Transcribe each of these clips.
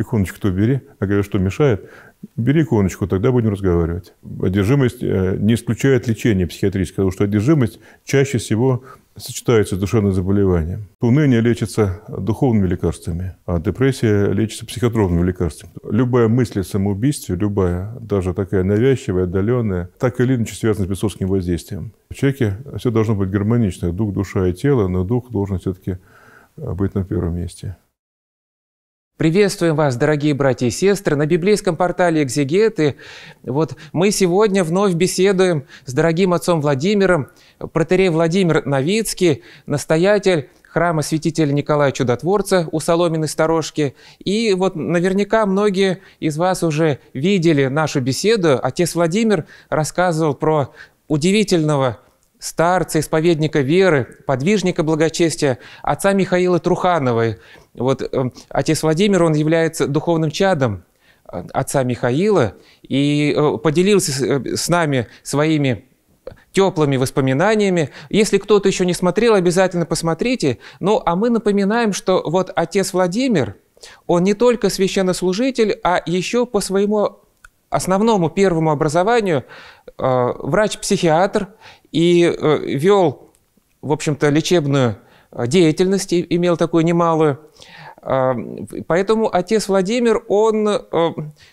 иконочку-то убери. А говорю, что мешает? Бери иконочку, тогда будем разговаривать. Одержимость э, не исключает лечение психиатрическое, потому что одержимость чаще всего сочетается с душевным заболеванием. Уныние лечится духовными лекарствами, а депрессия лечится психотропными лекарствами. Любая мысль о самоубийстве, любая, даже такая навязчивая, отдаленная, так или иначе связана с бесовским воздействием. В человеке все должно быть гармонично, дух, душа и тело, но дух должен все-таки быть на первом месте. Приветствуем вас, дорогие братья и сестры, на библейском портале «Экзегеты». Вот мы сегодня вновь беседуем с дорогим отцом Владимиром, протерей Владимир Новицкий, настоятель храма святителя Николая Чудотворца у Соломенной Сторожки. И вот наверняка многие из вас уже видели нашу беседу. Отец Владимир рассказывал про удивительного старца, исповедника веры, подвижника благочестия, отца Михаила Труханова. Вот э, отец Владимир, он является духовным чадом э, отца Михаила и э, поделился с нами своими теплыми воспоминаниями. Если кто-то еще не смотрел, обязательно посмотрите. Ну, а мы напоминаем, что вот отец Владимир, он не только священнослужитель, а еще по своему основному первому образованию э, врач-психиатр и э, вел, в общем-то, лечебную э, деятельность, имел такую немалую. Э, поэтому отец Владимир, он э,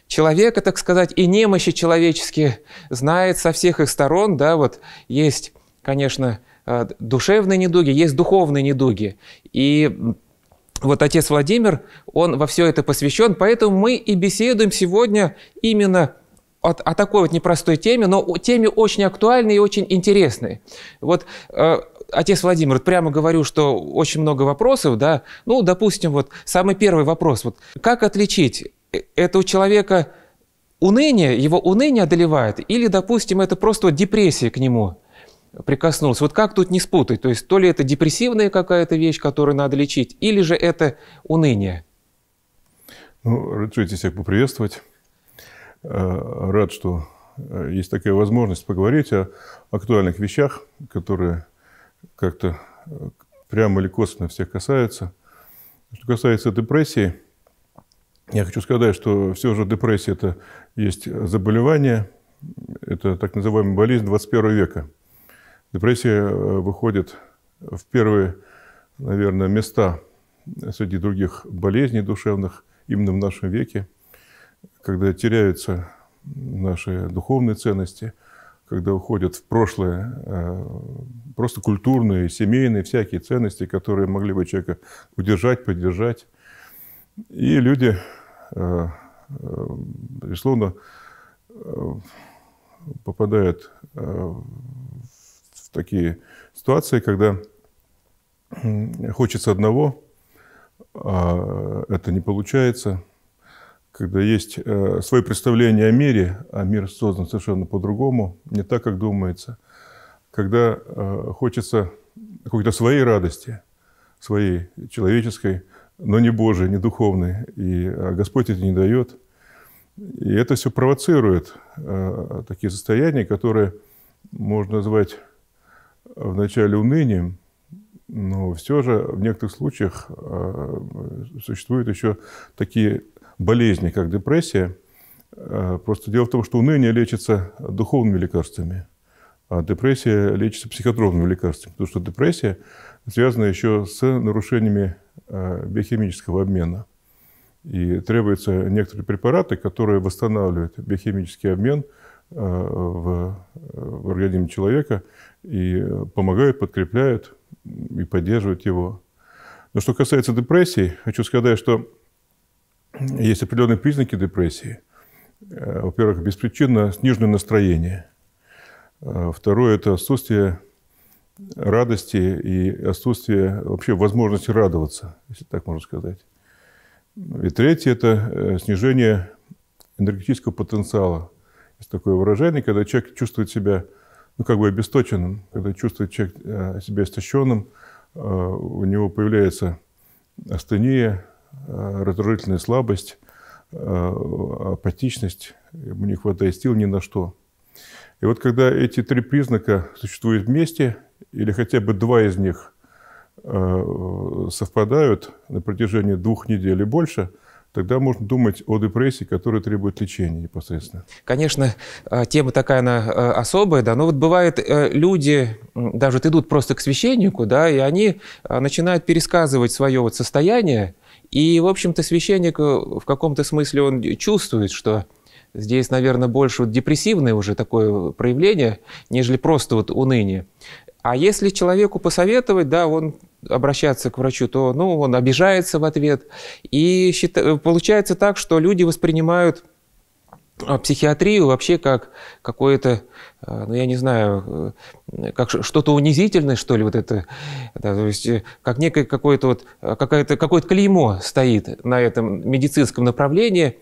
человека, так сказать, и немощи человеческие знает со всех их сторон. Да, вот есть, конечно, душевные недуги, есть духовные недуги. И вот отец Владимир, он во все это посвящен, поэтому мы и беседуем сегодня именно о, о такой вот непростой теме, но теме очень актуальной и очень интересной. Вот э, отец Владимир, прямо говорю, что очень много вопросов, да, ну, допустим, вот самый первый вопрос, вот как отличить э, это человека уныние, его уныние одолевает, или, допустим, это просто вот депрессия к нему прикоснулась. Вот как тут не спутать? То есть то ли это депрессивная какая-то вещь, которую надо лечить, или же это уныние? Ну, разрешите всех поприветствовать. Э, рад, что э, есть такая возможность поговорить о актуальных вещах, которые как-то э, прямо или косвенно всех касаются. Что касается депрессии, я хочу сказать, что все же депрессия – это есть заболевание, это так называемая болезнь 21 века. Депрессия выходит в первые, наверное, места среди других болезней душевных именно в нашем веке – когда теряются наши духовные ценности, когда уходят в прошлое э, просто культурные, семейные, всякие ценности, которые могли бы человека удержать, поддержать. И люди, э, э, безусловно, попадают в такие ситуации, когда хочется одного, а это не получается – когда есть э, свое представление о мире, а мир создан совершенно по-другому, не так, как думается, когда э, хочется какой-то своей радости, своей человеческой, но не Божией, не духовной, и а Господь это не дает. И это все провоцирует э, такие состояния, которые можно назвать вначале унынием, но все же в некоторых случаях э, существуют еще такие болезни, как депрессия. Э, просто дело в том, что уныние лечится духовными лекарствами, а депрессия лечится психотропными лекарствами. Потому что депрессия связана еще с нарушениями э, биохимического обмена. И требуются некоторые препараты, которые восстанавливают биохимический обмен э, в, в организме человека и помогают, подкрепляют и поддерживают его. Но что касается депрессии, хочу сказать, что есть определенные признаки депрессии. Э, во-первых, беспричинно сниженное настроение. Э, второе – это отсутствие радости и отсутствие вообще возможности радоваться, если так можно сказать. И третье – это э, снижение энергетического потенциала. Есть такое выражение, когда человек чувствует себя ну, как бы обесточенным, когда чувствует человек себя истощенным, у него появляется астения, раздражительная слабость, э, апатичность, ему не хватает сил ни на что. И вот когда эти три признака существуют вместе, или хотя бы два из них э, совпадают на протяжении двух недель и больше, тогда можно думать о депрессии, которая требует лечения непосредственно. Конечно, э, тема такая, она э, особая, да, но вот бывает, э, люди даже идут просто к священнику, да, и они начинают пересказывать свое вот состояние, и, в общем-то, священник в каком-то смысле он чувствует, что здесь, наверное, больше вот депрессивное уже такое проявление, нежели просто вот уныние. А если человеку посоветовать, да, он обращаться к врачу, то ну, он обижается в ответ. И считает, получается так, что люди воспринимают психиатрию вообще как какое-то, а, ну я не знаю, э, как что-то унизительное, что ли, вот это, да, то есть э, как некое какое-то вот, какое-то, какое-то клеймо стоит на этом медицинском направлении.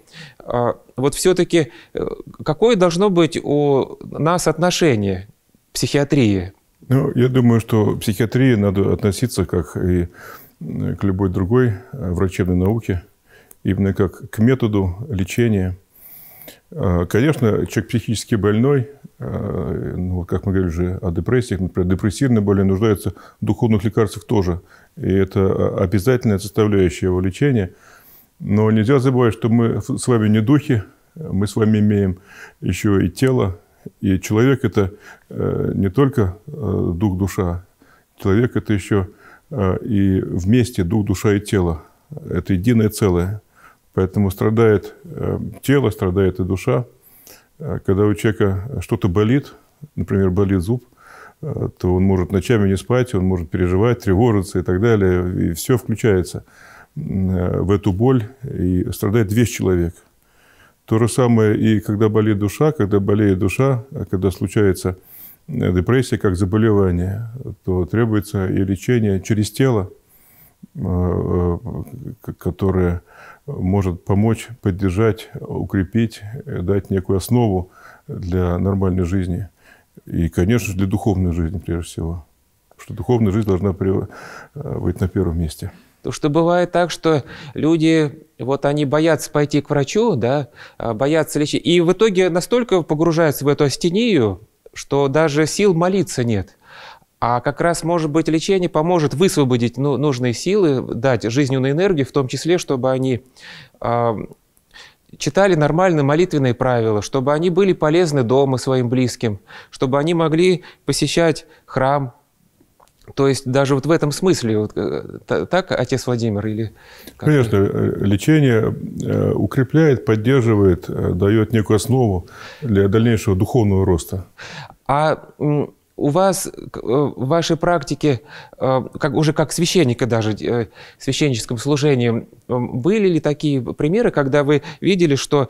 Вот все-таки э, какое должно быть у нас отношение к психиатрии? Ну, я думаю, что к психиатрии надо относиться как и к любой другой э, врачебной науке, именно как к методу лечения. А, конечно, человек психически больной, э, ну, как мы говорили уже о депрессиях, например, депрессивные больные нуждаются в духовных лекарствах тоже. И это обязательная составляющая его лечения. Но нельзя забывать, что мы с вами не духи, мы с вами имеем еще и тело, и человек – это э, не только э, дух, душа. Человек – это еще э, и вместе дух, душа и тело. Это единое целое. Поэтому страдает тело, страдает и душа. Когда у человека что-то болит, например, болит зуб, то он может ночами не спать, он может переживать, тревожиться и так далее. И все включается в эту боль, и страдает весь человек – то же самое и когда болит душа, когда болеет душа, а когда случается э, депрессия как заболевание, то требуется и лечение через тело, э, э, которое может помочь, поддержать, укрепить, дать некую основу для нормальной жизни. И, конечно же, для духовной жизни прежде всего. Потому что духовная жизнь должна быть на первом месте. То что бывает так, что люди, вот они боятся пойти к врачу, да, а, боятся лечить, и в итоге настолько погружаются в эту астению, что даже сил молиться нет. А как раз, может быть, лечение поможет высвободить ну, нужные силы, дать жизненную энергию, в том числе, чтобы они э, читали нормальные молитвенные правила, чтобы они были полезны дома своим близким, чтобы они могли посещать храм, то есть даже вот в этом смысле, вот, э, так, отец Владимир, или... Как Конечно, э, лечение э, укрепляет, поддерживает, дает некую основу для дальнейшего духовного роста. А у вас в вашей практике, как, уже как священника даже, священническом служении, были ли такие примеры, когда вы видели, что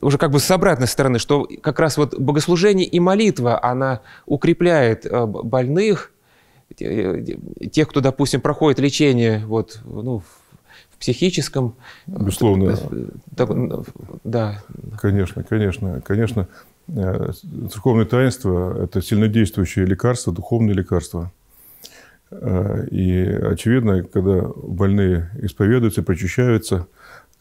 уже как бы с обратной стороны, что как раз вот богослужение и молитва, она укрепляет больных, тех, кто, допустим, проходит лечение вот, ну, в психическом... Безусловно. Так, да. Конечно, конечно, конечно. Э, церковное таинство – это сильнодействующее лекарство, духовное лекарство. Э, и очевидно, когда больные исповедуются, прочищаются,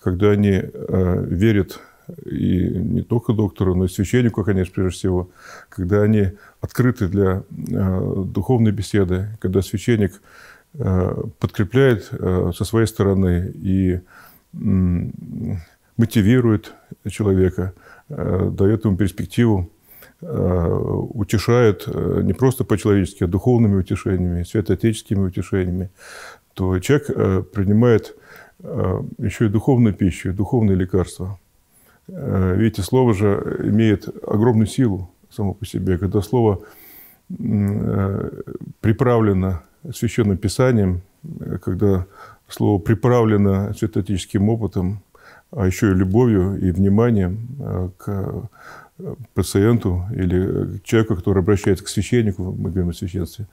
когда они э, верят и не только доктору, но и священнику, конечно, прежде всего, когда они открыты для духовной беседы, когда священник подкрепляет со своей стороны и мотивирует человека, дает ему перспективу, э, утешает э, не просто по-человечески, а духовными утешениями, святоотеческими утешениями, то человек э, принимает э, еще и духовную пищу, духовные лекарства – Э, видите, слово же имеет огромную силу само по себе. Когда слово э, приправлено священным писанием, э, когда слово приправлено святотическим опытом, а еще и любовью и вниманием к пациенту или к человеку, который обращается к священнику, мы говорим о священстве,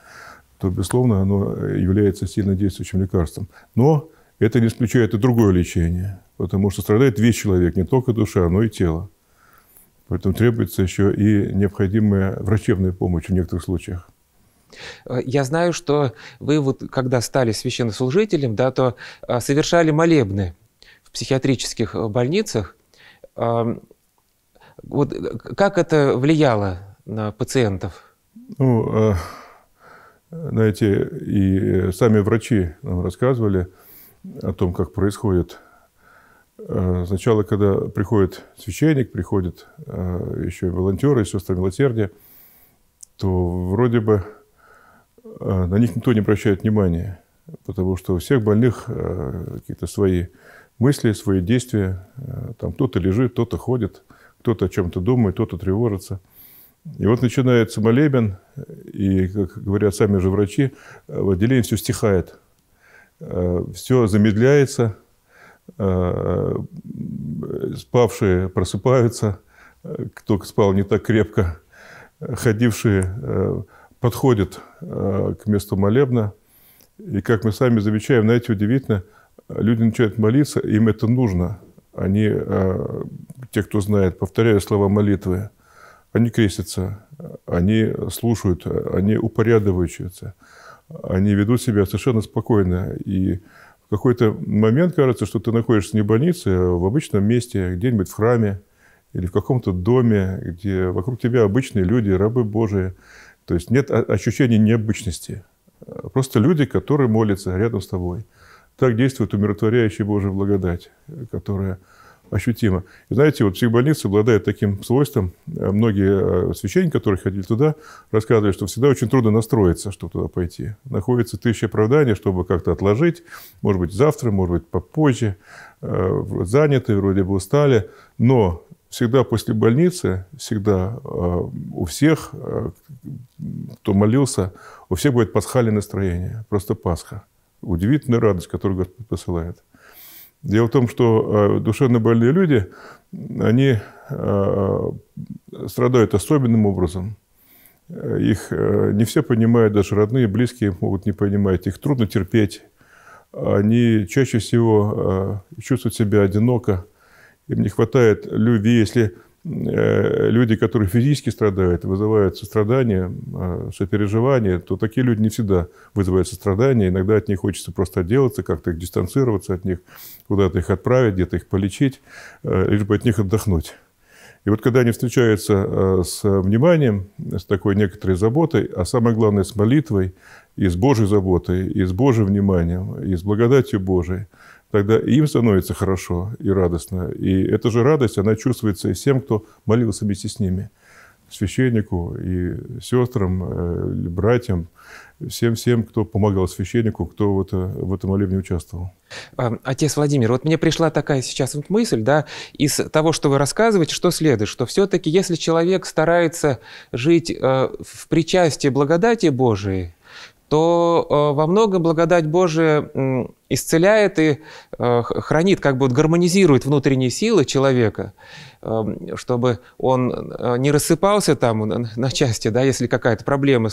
то, безусловно, оно является сильно действующим лекарством. Но это не исключает и другое лечение, потому что страдает весь человек, не только душа, но и тело. Поэтому требуется еще и необходимая врачебная помощь в некоторых случаях. Я знаю, что вы вот, когда стали священнослужителем, да, то совершали молебны психиатрических э, больницах. Вот как это влияло на пациентов? Ну, а, знаете, и сами врачи нам рассказывали – о том, как происходит Э, сначала, когда приходит священник, приходят э, еще и волонтеры, сестры милосердия, то вроде бы э, на них никто не обращает внимания, потому что у всех больных какие-то свои мысли, свои действия. Там кто-то лежит, кто-то ходит, кто-то о чем-то думает, кто-то тревожится. И вот начинается молебен, и, как говорят сами же врачи, в отделении все стихает. Все замедляется, спавшие просыпаются, кто спал не так крепко, ходившие э, подходят э, к месту молебна. И как мы сами замечаем, знаете, удивительно, люди начинают молиться, им это нужно. Они, э, те, кто знает, повторяя слова молитвы, они крестятся, они слушают, они упорядочиваются, они ведут себя совершенно спокойно. И в какой-то момент кажется, что ты находишься не в больнице, а в обычном месте, где-нибудь в храме, или в каком-то доме, где вокруг тебя обычные люди, рабы Божии. То есть нет ощущения необычности. Просто люди, которые молятся рядом с тобой. Так действует умиротворяющая Божья благодать, которая ощутима. И знаете, вот психбольница обладает таким свойством. Многие э, священники, которые ходили туда, рассказывали, что всегда очень трудно настроиться, чтобы туда пойти. Находится тысяча оправданий, чтобы как-то отложить. Может быть, завтра, может быть, попозже. Э, заняты, вроде бы устали. Но всегда после больницы, всегда э, у всех, э, кто молился, у всех будет пасхальное настроение, просто Пасха. Удивительная радость, которую Господь посылает. Дело в том, что э, душевно больные люди, они страдают особенным образом. Их не все понимают, даже родные, близкие могут не понимать. Их трудно терпеть. Они чаще всего чувствуют себя одиноко, им не хватает любви, если э, люди, которые физически страдают, вызывают сострадание, а, сопереживание, то такие люди не всегда вызывают сострадание. Иногда от них хочется просто отделаться, как-то их дистанцироваться от них, куда-то их отправить, где-то их полечить, э, лишь бы от них отдохнуть. И вот когда они встречаются э, с вниманием, с такой некоторой заботой, а самое главное с молитвой, и с Божьей заботой, и с Божьим вниманием, и с благодатью Божией, тогда им становится хорошо и радостно. И эта же радость, она чувствуется и всем, кто молился вместе с ними. Священнику и сестрам, э, братьям, всем-всем, кто помогал священнику, кто в, это, в этом молебне участвовал. А, отец Владимир, вот мне пришла такая сейчас вот мысль, да, из того, что вы рассказываете, что следует, что все-таки если человек старается жить э, в причастии благодати Божией, то э, во многом благодать Божия исцеляет и э, хранит, как бы гармонизирует внутренние силы человека, эм, чтобы он э, не рассыпался там на части, да, если какая-то проблема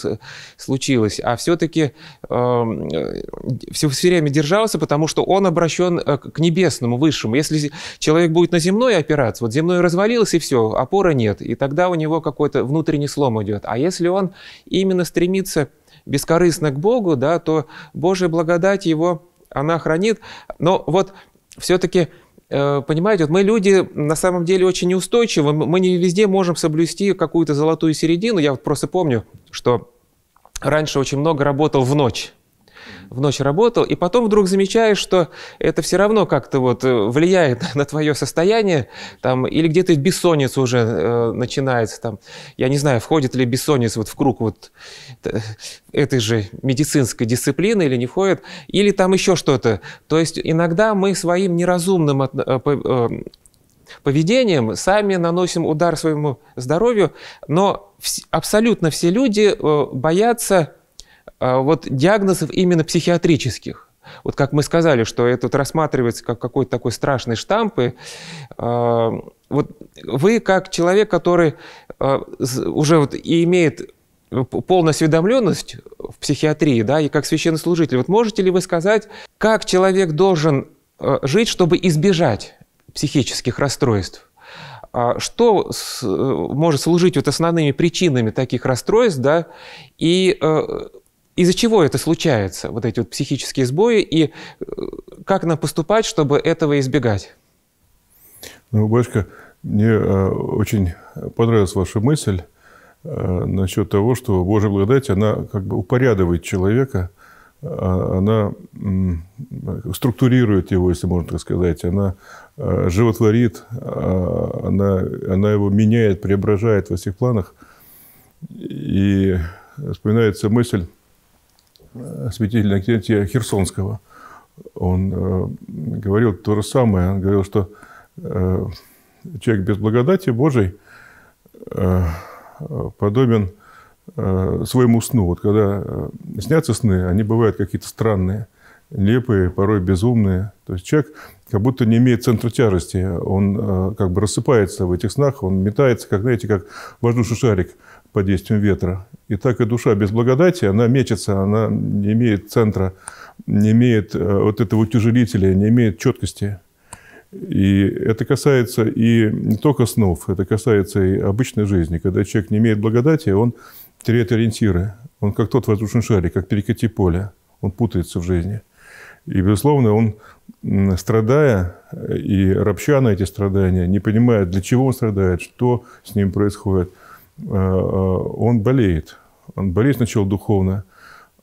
случилась, а все-таки все, эм, все время держался, потому что он обращен к небесному, высшему. Если человек будет на земной опираться, вот земной развалился и все, опора нет, и тогда у него какой-то внутренний слом идет. А если он именно стремится бескорыстно к Богу, да, то Божья благодать его, она хранит. Но вот все-таки э, Понимаете, вот мы люди на самом деле очень неустойчивы, мы не везде можем соблюсти какую-то золотую середину. Я вот просто помню, что раньше очень много работал в ночь в ночь работал, и потом вдруг замечаешь, что это все равно как-то вот э, влияет на твое состояние, там, или где-то бессонница уже э, начинается, там, я не знаю, входит ли бессонница вот в круг вот э, этой же медицинской дисциплины или не входит, или там еще что-то. То есть иногда мы своим неразумным от, э, поведением сами наносим удар своему здоровью, но абсолютно все люди боятся а вот диагнозов именно психиатрических. Вот как мы сказали, что это рассматривается как какой-то такой страшный штамп. И, э, вот вы как человек, который э, уже вот и имеет полную осведомленность в психиатрии, да, и как священнослужитель, вот можете ли вы сказать, как человек должен э, жить, чтобы избежать психических расстройств? Что может служить вот основными причинами таких расстройств, да, и из-за чего это случается, вот эти вот психические сбои, и э, как нам поступать, чтобы этого избегать? Ну, Башка, мне э, очень понравилась ваша мысль э, насчет того, что Божья благодать, она как бы упорядывает человека а, она структурирует его, если можно так сказать, она животворит, она, она его меняет, преображает во всех планах. И вспоминается мысль святителя Аксентия Херсонского. Он говорил то же самое. Он говорил, что человек без благодати Божией подобен Э, своему сну. Вот когда э, снятся сны, они бывают какие-то странные, нелепые, порой безумные. То есть человек как будто не имеет центра тяжести. Он э, как бы рассыпается в этих снах, он метается, как, знаете, как воздушный шарик под действием ветра. И так и душа без благодати, она мечется, она не имеет центра, не имеет вот этого утяжелителя, не имеет четкости. И это касается и не только снов, это касается и обычной жизни. Когда человек не имеет благодати, он теряет ориентиры. Он как тот воздушный шарик, как перекати поле. Он путается в жизни. И, безусловно, он, страдая и ропща на эти страдания, не понимая, для чего он страдает, что с ним происходит, э, э, он болеет. Он болеет сначала духовно,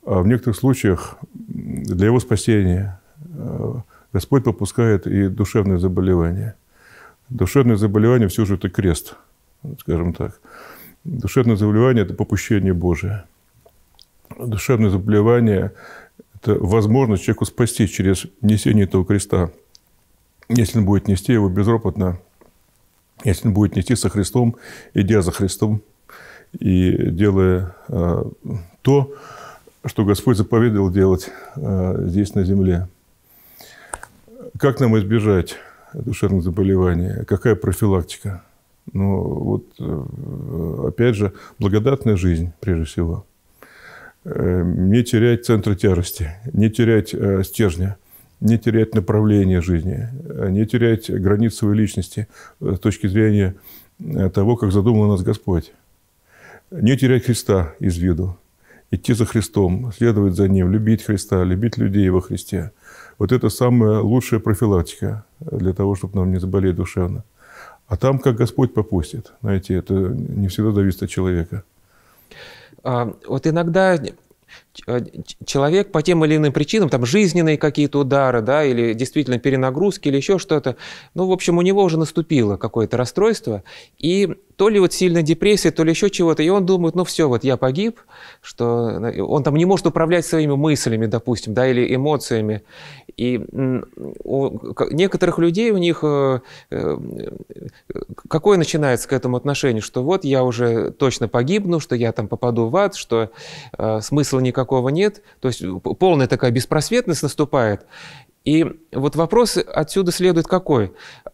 а в некоторых случаях для его спасения э, Господь попускает и душевные заболевания. Душевные заболевания все же это крест, скажем так. Душевное заболевание – это попущение Божие. Душевное заболевание – это возможность человеку спасти через несение этого креста. Если он будет нести его безропотно, если он будет нести со Христом, идя за Христом и делая э, то, что Господь заповедовал делать э, здесь на земле. Как нам избежать душевных заболеваний? Какая профилактика? Но вот, э, опять же, благодатная жизнь, прежде всего. Не терять центра тяжести, не терять стержня, не терять направление жизни, не терять границ своей личности с точки зрения того, как задумал нас Господь. Не терять Христа из виду, идти за Христом, следовать за Ним, любить Христа, любить людей во Христе. Вот это самая лучшая профилактика для того, чтобы нам не заболеть душевно. А там, как Господь попустит. Знаете, это не всегда зависит от человека. А, вот иногда Э, человек по тем или иным причинам, там жизненные какие-то удары, да, или действительно перенагрузки, или еще что-то, ну, в общем, у него уже наступило какое-то расстройство, и то ли вот сильная депрессия, то ли еще чего-то, и он думает, ну все, вот я погиб, что э, он там не может управлять своими мыслями, допустим, да, или эмоциями, и у некоторых людей у них э, какое начинается к этому отношение, что вот я уже точно погибну, что я там попаду в ад, что смысла никакого такого нет, то есть полная такая беспросветность наступает. И вот вопрос отсюда следует какой?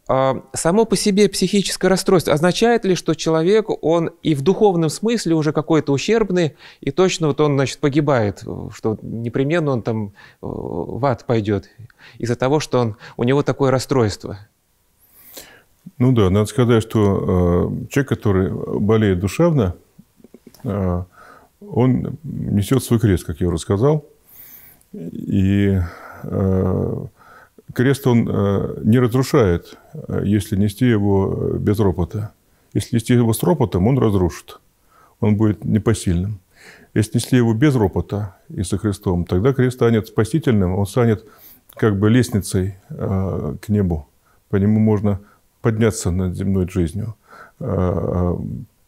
А, само по себе психическое расстройство означает ли, что человек, он и в духовном смысле уже какой-то ущербный, и точно вот он, значит, погибает, что непременно он там э, в ад пойдет из-за того, что он, у него такое расстройство? Ну да, надо сказать, что э, человек, который болеет душевно, э, он несет свой крест, как я уже сказал. И э, крест он э, не разрушает, э, если нести его без ропота. Если нести его с ропотом, он разрушит. Он будет непосильным. Если нести его без ропота и со Христом, тогда крест станет спасительным, он станет как бы лестницей к небу. По нему можно подняться над земной жизнью,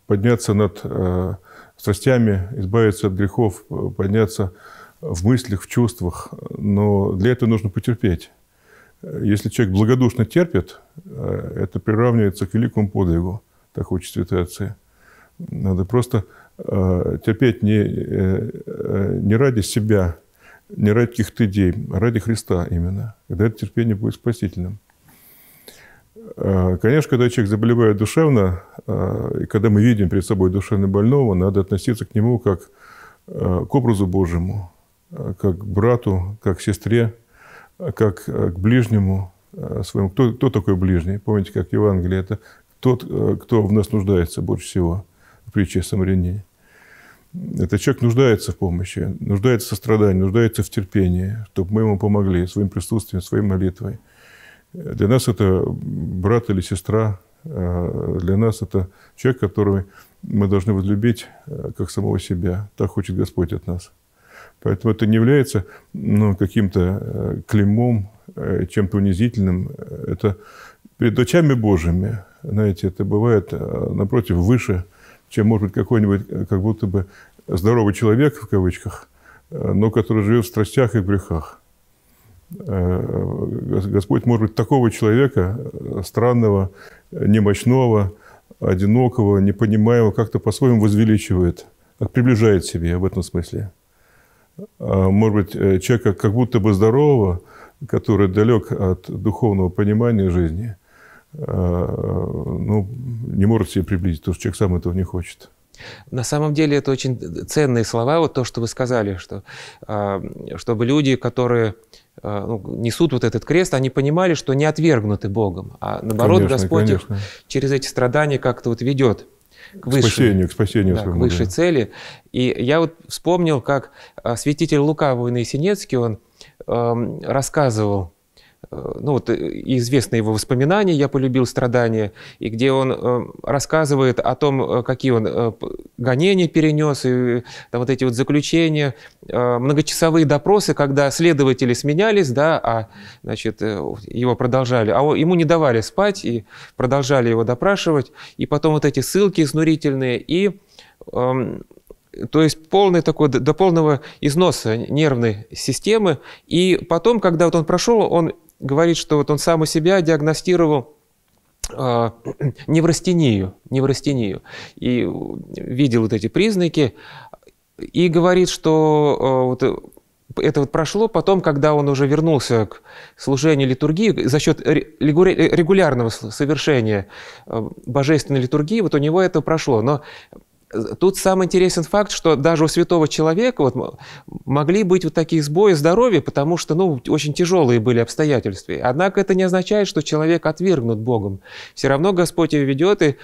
подняться над страстями, избавиться от грехов, подняться в мыслях, в чувствах. Но для этого нужно потерпеть. Если человек благодушно терпит, это приравнивается к великому подвигу, так учат святые отцы. Надо просто э, терпеть не, э, э, не ради себя, не ради каких-то идей, а ради Христа именно. Когда это терпение будет спасительным. Э, конечно, когда человек заболевает душевно, э, и когда мы видим перед собой душевно больного, надо относиться к нему как э, к образу Божьему, как к брату, как к сестре, как к ближнему своему. Кто, кто такой ближний? Помните, как Евангелие? Это тот, кто в нас нуждается больше всего в притче о Самарянине. Этот человек нуждается в помощи, нуждается в сострадании, нуждается в терпении, чтобы мы ему помогли своим присутствием, своей молитвой – для нас это брат или сестра, а для нас это человек, которого мы должны возлюбить э, как самого себя. Так хочет Господь от нас. Поэтому это не является ну, каким-то клеймом, чем-то унизительным. Это перед очами Божьими, знаете, это бывает напротив выше, чем может быть какой-нибудь как будто бы здоровый человек, в кавычках, но который живет в страстях и грехах. Господь, может быть, такого человека, странного, немощного, одинокого, непонимаемого, как-то по-своему возвеличивает, приближает себе в этом смысле. А, может быть, э, человека как будто бы здорового, который далек от духовного понимания жизни, а, ну, не может себе приблизить, потому что человек сам этого не хочет. На самом деле это очень ценные слова, вот то, что вы сказали, что а, чтобы люди, которые ну, несут вот этот крест, они понимали, что не отвергнуты Богом, а наоборот конечно, Господь конечно. их через эти страдания как-то вот ведет к, высшей, спасению, к спасению да, к высшей цели. И я вот вспомнил, как святитель Лука Воиносинецкий, он э, рассказывал Э, ну вот э, известны его воспоминания «Я полюбил страдания», и где он э, рассказывает о том, какие он гонения перенес, и там вот эти вот заключения, многочасовые допросы, когда следователи сменялись, да, а значит, его продолжали, а ему не давали спать, и продолжали его допрашивать, и потом вот эти ссылки изнурительные, и эм, то есть полный такой, до полного износа нервной системы. И потом, когда вот он прошел, он говорит, что вот он сам у себя диагностировал э, неврастению, неврастению и видел вот эти признаки и говорит, что э, вот это вот прошло потом, когда он уже вернулся к служению литургии за счет регулярного совершения э, божественной литургии, вот у него это прошло. Но Тут самый интересен факт, что даже у святого человека вот могли быть вот такие сбои здоровья, потому что ну, очень тяжелые были обстоятельства. Однако это не означает, что человек отвергнут Богом. Все равно Господь его ведет и,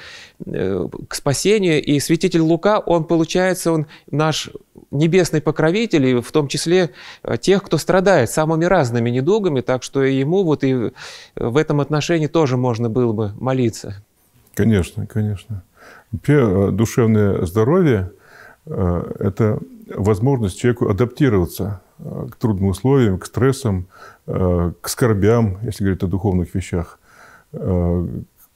э, к спасению. И святитель Лука, он получается, он наш небесный покровитель, и в том числе э, тех, кто страдает самыми разными недугами, так что ему вот и в этом отношении тоже можно было бы молиться. Конечно, конечно. Вообще душевное здоровье э, – это возможность человеку адаптироваться э, к трудным условиям, к стрессам, э, к скорбям, если говорить о духовных вещах, к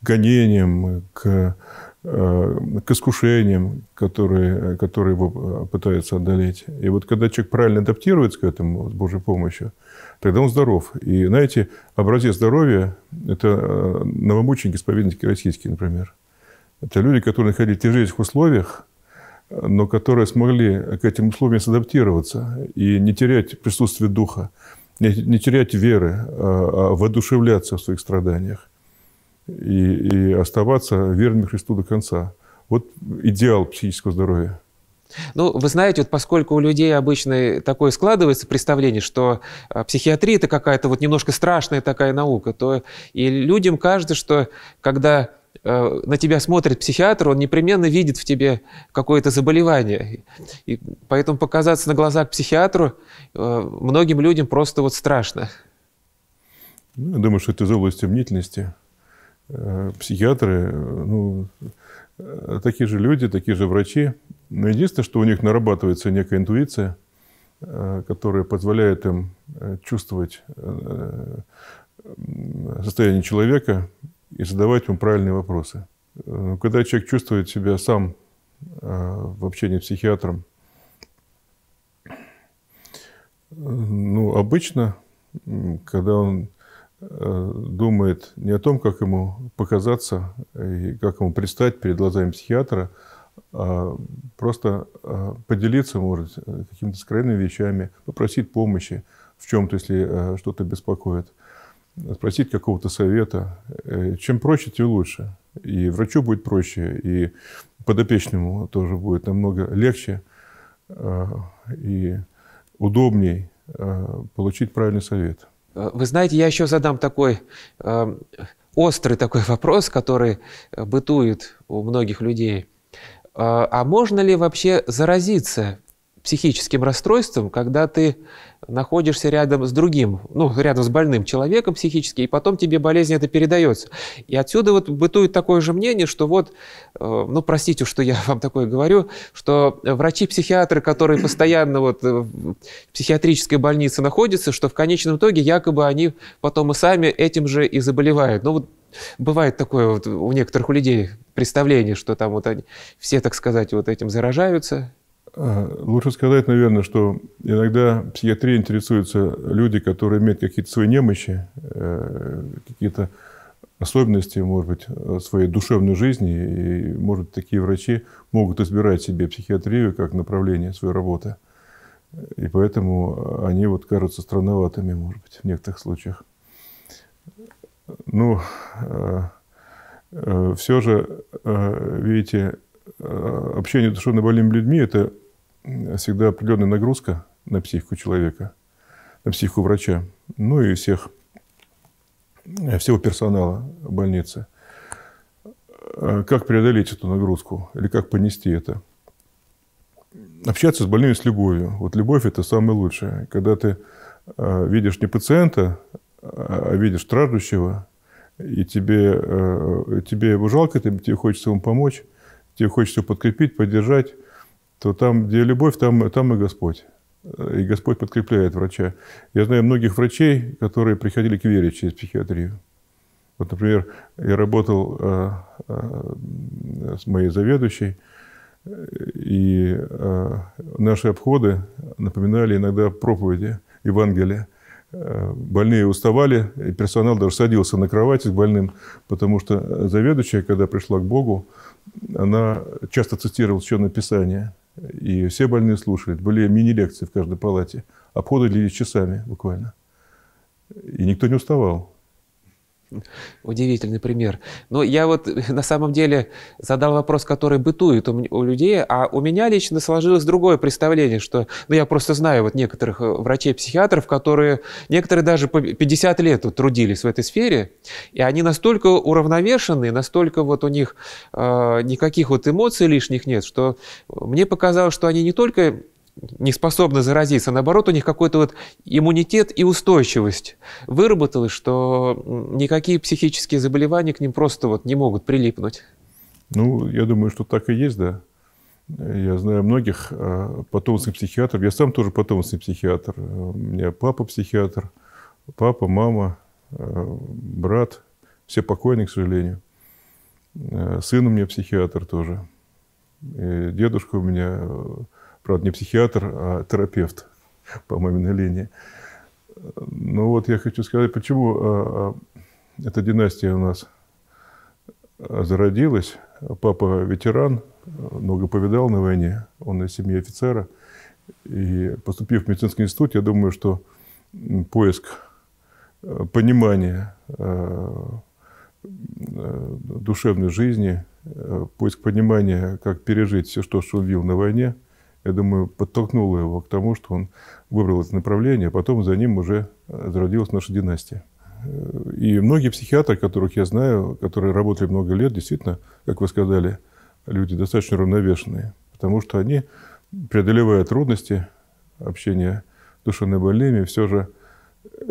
гонениям, к, к искушениям, которые, которые его пытаются одолеть. И вот когда человек правильно адаптируется к этому с Божьей помощью, тогда он здоров. И знаете, образец здоровья – это новомученики, исповедники российские, например – это люди, которые находились в тяжелейших условиях, но которые смогли к этим условиям адаптироваться и не терять присутствие духа, не, терять веры, а, а воодушевляться в своих страданиях и, и оставаться верными Христу до конца. Вот идеал психического здоровья. Ну, вы знаете, вот поскольку у людей обычно такое складывается представление, что а, психиатрия это какая-то вот немножко страшная такая наука, то и людям кажется, что когда на тебя смотрит психиатр, он непременно видит в тебе какое-то заболевание. И поэтому показаться на глаза к психиатру э, многим людям просто вот страшно. Ну, я думаю, что это из области мнительности. Э, психиатры, ну, такие же люди, такие же врачи. Но единственное, что у них нарабатывается некая интуиция, которая позволяет им чувствовать состояние человека и задавать ему правильные вопросы. Э, когда человек чувствует себя сам э, в общении с психиатром, ну, обычно, когда он э, думает не о том, как ему показаться и как ему предстать перед глазами психиатра, а просто поделиться, может, какими-то скрытыми вещами, попросить помощи в чем-то, если что-то беспокоит – спросить какого-то совета. Э, чем проще, тем лучше. И врачу будет проще, и подопечному тоже будет намного легче э, и удобней э, получить правильный совет. Вы знаете, я еще задам такой острый такой вопрос, который бытует у многих людей. А можно ли вообще заразиться психическим расстройством, когда ты находишься рядом с другим, ну, рядом с больным человеком психически, и потом тебе болезнь это передается. И отсюда вот бытует такое же мнение, что вот, э, ну, простите, что я вам такое говорю, что врачи-психиатры, которые постоянно вот в психиатрической больнице находятся, что в конечном итоге якобы они потом и сами этим же и заболевают. Ну, вот бывает такое вот у некоторых у людей представление, что там вот они все, так сказать, вот этим заражаются, Лучше сказать, наверное, что иногда психиатрией интересуются люди, которые имеют какие-то свои немощи, э, какие-то особенности, может быть, своей душевной жизни. И, может, такие врачи могут избирать себе психиатрию как направление своей работы. И поэтому они вот кажутся странноватыми, может быть, в некоторых случаях. Ну, э, э, все же, видите, общение с душевно больными людьми – это всегда определенная нагрузка на психику человека, на психику врача, ну и всех, всего персонала больницы. А как преодолеть эту нагрузку или как понести это? Общаться с больными с любовью. Вот любовь – это самое лучшее. Когда ты а, видишь не пациента, а видишь страждущего, и тебе, а, тебе его жалко, тебе хочется ему помочь, тебе хочется его подкрепить, поддержать, то там, где любовь, там, там и Господь. И Господь подкрепляет врача. Я знаю многих врачей, которые приходили к вере через психиатрию. Вот, например, я работал э, э, с моей заведующей, и э, наши обходы напоминали иногда проповеди Евангелия. Э, больные уставали, и персонал даже садился на кровати с больным, потому что заведующая, когда пришла к Богу, она часто цитировала Священное Писание – и все больные слушали. Были мини-лекции в каждой палате. Обходы длились часами буквально. И никто не уставал. Удивительный пример. Но я вот на самом деле задал вопрос, который бытует у, людей, а у меня лично сложилось другое представление, что, ну я просто знаю вот некоторых э, врачей-психиатров, которые, некоторые даже по 50 лет вот, трудились в этой сфере, и они настолько уравновешенные, настолько вот у них э, никаких вот эмоций лишних нет, что мне показалось, что они не только не способны заразиться. Наоборот, у них какой-то вот иммунитет и устойчивость выработалась, что никакие психические заболевания к ним просто вот не могут прилипнуть. Ну, я думаю, что так и есть, да. Я знаю многих а, потомственных психиатров. Я сам тоже потомственный психиатр. У меня папа психиатр, папа, мама, а, брат. Все покойные, к сожалению. Сын у меня психиатр тоже. И дедушка у меня Правда, не психиатр, а терапевт по маминой линии. Ну вот я хочу сказать, почему а, а, эта династия у нас зародилась. Папа ветеран, много повидал на войне, он из семьи офицера. И поступив в медицинский институт, я думаю, что поиск а, понимания душевной жизни, поиск понимания, как пережить все, что он видел на войне – я думаю, подтолкнуло его к тому, что он выбрал это направление, а потом за ним уже э, зародилась наша династия. И многие психиатры, которых я знаю, которые работали много лет, действительно, как вы сказали, люди достаточно равновешенные, потому что они, преодолевая трудности общения с душевно больными, все же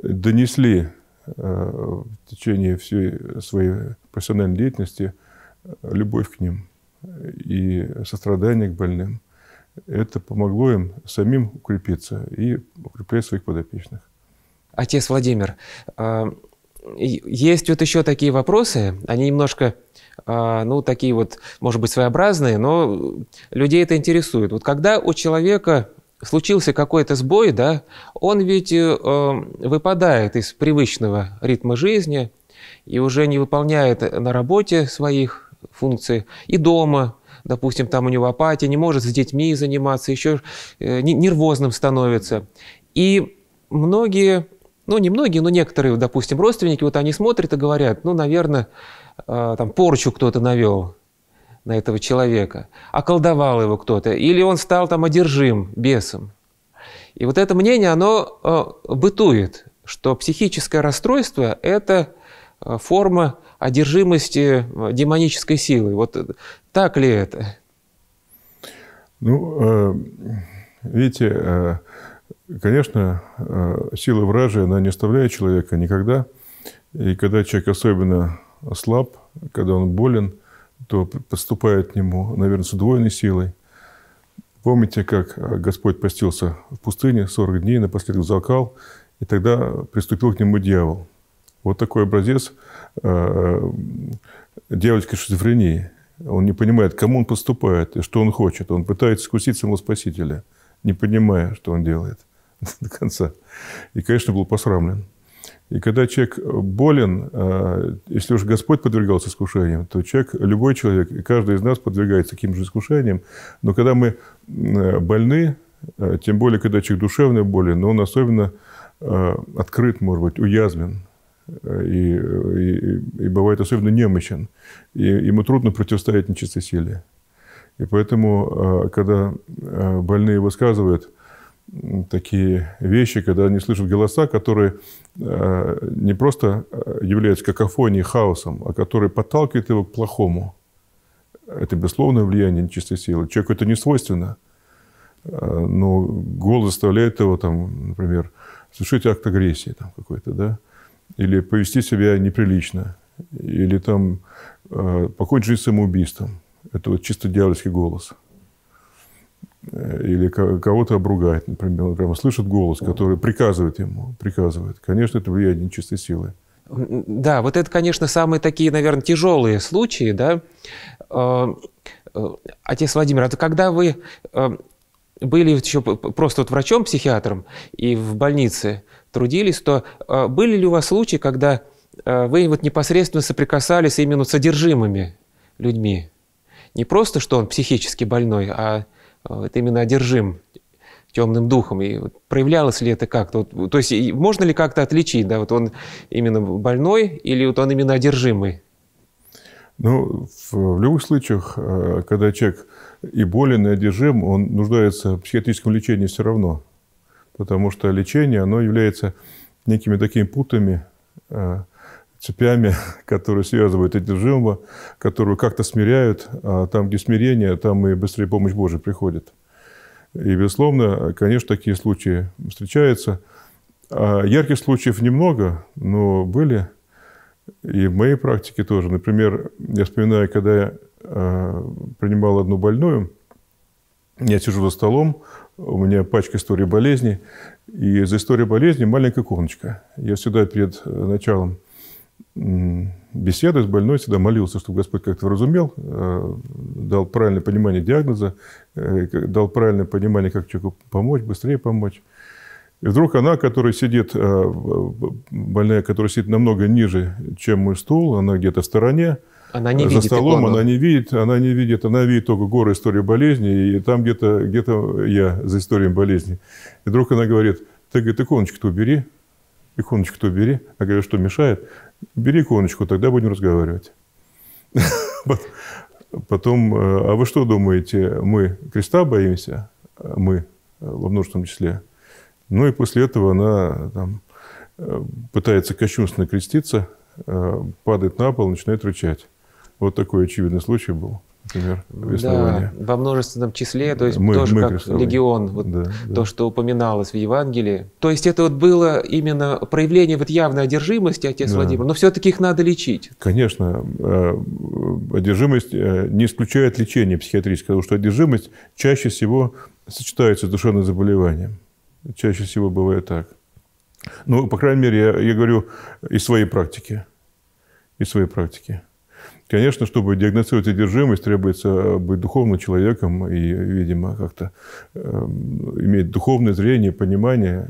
донесли э, в течение всей своей профессиональной деятельности любовь к ним и сострадание к больным – это помогло им самим укрепиться и укреплять своих подопечных. Отец Владимир, а, есть вот еще такие вопросы, они немножко, а, ну, такие вот, может быть, своеобразные, но людей это интересует. Вот когда у человека случился какой-то сбой, да, он ведь э, выпадает из привычного ритма жизни и уже не выполняет на работе своих функций и дома, допустим, там у него апатия, не может с детьми заниматься, еще э, нервозным становится. И многие, ну не многие, но некоторые, допустим, родственники, вот они смотрят и говорят, ну, наверное, э, там порчу кто-то навел на этого человека, околдовал его кто-то, или он стал там одержим бесом. И вот это мнение, оно э, бытует, что психическое расстройство – это форма одержимости демонической силой. Вот так ли это? Ну, э, Видите, э, конечно, э, сила вражия, она не оставляет человека никогда. И когда человек особенно слаб, когда он болен, то поступает к нему, наверное, с удвоенной силой. Помните, как Господь постился в пустыне 40 дней, напоследок закал, и тогда приступил к нему дьявол. Вот такой образец дьявольской шизофрении. Он не понимает, кому он поступает и что он хочет. Он пытается искусить самого Спасителя, не понимая, что он делает до конца. И, конечно, был посрамлен. И когда человек болен, э, если уж Господь подвергался искушениям, то человек, любой человек, и каждый из нас подвергается таким же искушениям. Но когда мы э, больны, э, тем более, когда человек душевно болен, но он особенно открыт, может быть, уязвлен, и, и, и бывает особенно немощен. И ему трудно противостоять нечистой силе. И поэтому, когда больные высказывают – такие вещи, когда они слышат голоса, которые э, не просто являются какофонией, хаосом, а которые подталкивают его к плохому. Это безусловное влияние нечистой силы. Человеку это не свойственно. Но голос заставляет его, там, например, совершить акт агрессии там, какой-то, да? Или повести себя неприлично, или там покончить жизнь самоубийством. Это вот чисто дьявольский голос. Э, или кого-то обругать, например, он прямо слышит голос, который приказывает ему, приказывает. Конечно, это влияние нечистой силы. Да, вот это, конечно, самые такие, наверное, тяжелые случаи, да. Э, э, отец Владимир, а то когда вы были еще просто вот врачом-психиатром и в больнице трудились, то были ли у вас случаи, когда вы вот непосредственно соприкасались именно с содержимыми людьми? Не просто, что он психически больной, а Э, это именно одержим темным духом. И вот проявлялось ли это как-то? Вот, то есть можно ли как-то отличить, да, вот он именно больной или вот он именно одержимый? Ну, в, в любых случаях, э, когда человек и болен, и одержим, он нуждается в психиатрическом лечении все равно. Потому что лечение, оно является некими такими путами, э, цепями, которые связывают одержимого, которые как-то смиряют, а там, где смирение, там и быстрее помощь Божия приходит. И, безусловно, конечно, такие случаи встречаются. А ярких случаев немного, но были. И в моей практике тоже. Например, я вспоминаю, когда я э, принимал одну больную, я сижу за столом, у меня пачка истории болезни, и за историю болезни маленькая комнаточка. Я всегда перед началом беседы с больной всегда молился, чтобы Господь как-то вразумел, э, дал правильное понимание диагноза, э, дал правильное понимание, как человеку помочь, быстрее помочь. И вдруг она, которая сидит, э, больная, которая сидит намного ниже, чем мой стул, она где-то в стороне, она не за видит столом икону. она не видит, она не видит, она видит только горы истории болезни, и там где-то где я за историей болезни. И вдруг она говорит, ты, говорит, иконочку-то убери, иконочку-то убери. Я говорю, что мешает? Бери иконочку, тогда будем разговаривать. Потом, э, а вы что думаете, мы креста боимся? Мы, э, во множественном числе. Ну и после этого она там, э, пытается кощунственно креститься, падает на пол, начинает рычать. Вот такой очевидный случай был например, Да, во множественном числе, то есть мы, тоже мы как крестовые. легион, вот да, то, да. что упоминалось в Евангелии. То есть это вот было именно проявление вот явной одержимости, отец да. Владимир, но все-таки их надо лечить. Конечно, э, одержимость э, не исключает лечение психиатрическое, потому что одержимость чаще всего сочетается с душевным заболеванием. Чаще всего бывает так. Ну, по крайней мере, я, я говорю из своей практики. Из своей практики. Конечно, чтобы диагностировать одержимость, требуется быть духовным человеком и, видимо, как-то э, иметь духовное зрение, понимание.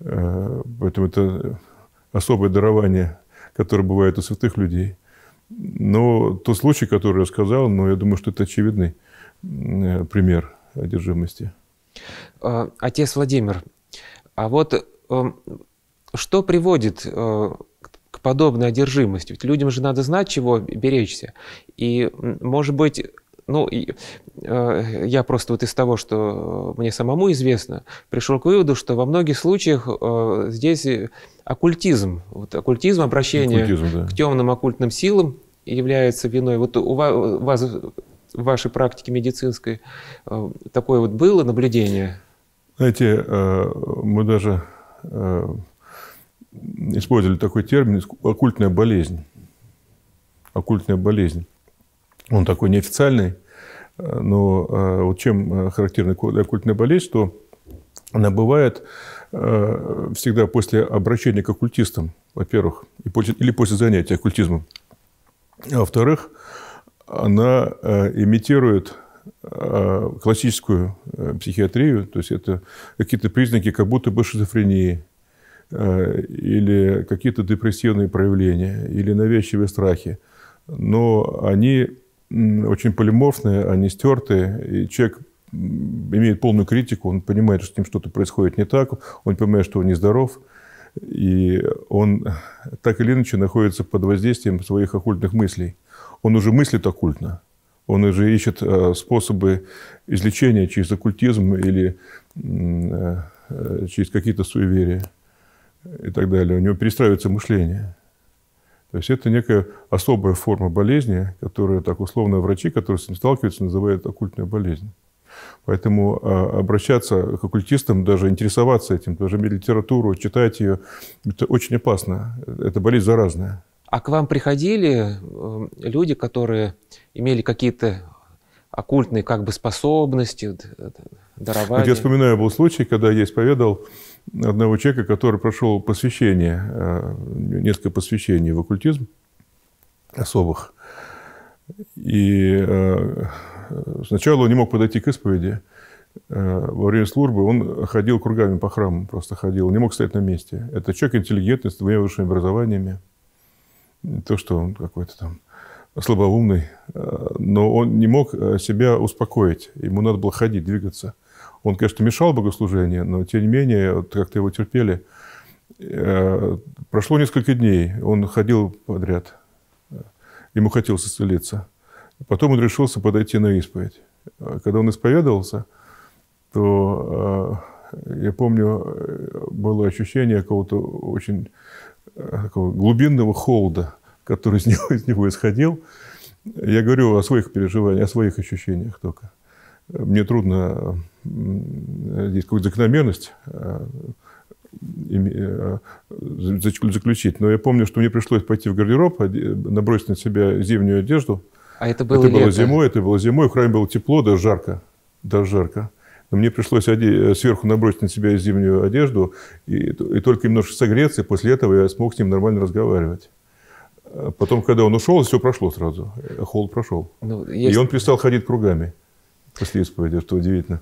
Э, поэтому это особое дарование, которое бывает у святых людей. Но тот случай, который я сказал, ну, я думаю, что это очевидный э, пример одержимости. А, отец Владимир, а вот э, что приводит э, подобной одержимости. Ведь людям же надо знать, чего беречься. И, может быть, ну, и, э, я просто вот из того, что мне самому известно, пришел к выводу, что во многих случаях э, здесь оккультизм, вот оккультизм, обращение оккультизм, да. к темным оккультным силам является виной. Вот у вас, у вас в вашей практике медицинской э, такое вот было наблюдение? Знаете, мы даже использовали такой термин «оккультная болезнь». Оккультная болезнь. Он такой неофициальный, но вот чем характерна оккультная болезнь, что она бывает всегда после обращения к оккультистам, во-первых, или после занятия оккультизмом. А во-вторых, она э, имитирует э, классическую э, психиатрию, то есть это какие-то признаки как будто бы шизофрении, или какие-то депрессивные проявления, или навязчивые страхи. Но они очень полиморфные, они стертые, и человек имеет полную критику, он понимает, что с ним что-то происходит не так, он понимает, что он нездоров, и он так или иначе находится под воздействием своих оккультных мыслей. Он уже мыслит оккультно, он уже ищет э, способы излечения через оккультизм или э, через какие-то суеверия и так далее. У него перестраивается мышление. То есть это некая особая форма болезни, которую так условно врачи, которые с ним сталкиваются, называют оккультной болезнью. Поэтому а, обращаться к оккультистам, даже интересоваться этим, даже литературу, читать ее, это очень опасно. Это болезнь заразная. А к вам приходили э, люди, которые имели какие-то оккультные как бы способности, дарования? Вот я вспоминаю, был случай, когда я исповедовал одного человека, который прошел посвящение, э, несколько посвящений в оккультизм особых. И э, Сначала он не мог подойти к исповеди. Э, во время службы он ходил кругами по храму, просто ходил, не мог стоять на месте. Это человек интеллигентный, с двумя высшими образованиями. Не то, что он какой-то там слабоумный, но он не мог себя успокоить. Ему надо было ходить, двигаться. Он, конечно, мешал богослужению, но тем не менее, вот как-то его терпели. Прошло несколько дней, он ходил подряд. Ему хотелось исцелиться. Потом он решился подойти на исповедь. Когда он исповедовался, то э, я помню, было ощущение какого-то очень э, такого глубинного холода, который из него, из него исходил. Я говорю о своих переживаниях, о своих ощущениях только. Мне трудно здесь какую-то закономерность э, заключить. Но я помню, что мне пришлось пойти в гардероб, набросить на себя зимнюю одежду – а это было, это было зимой, это было зимой, в храме было тепло, даже жарко, даже жарко. Но мне пришлось оде... сверху набросить на себя зимнюю одежду и, и только немножко согреться, и после этого я смог с ним нормально разговаривать. Потом, когда он ушел, все прошло сразу, холод прошел. Ну, есть... И он перестал ходить кругами после исповеди, что удивительно.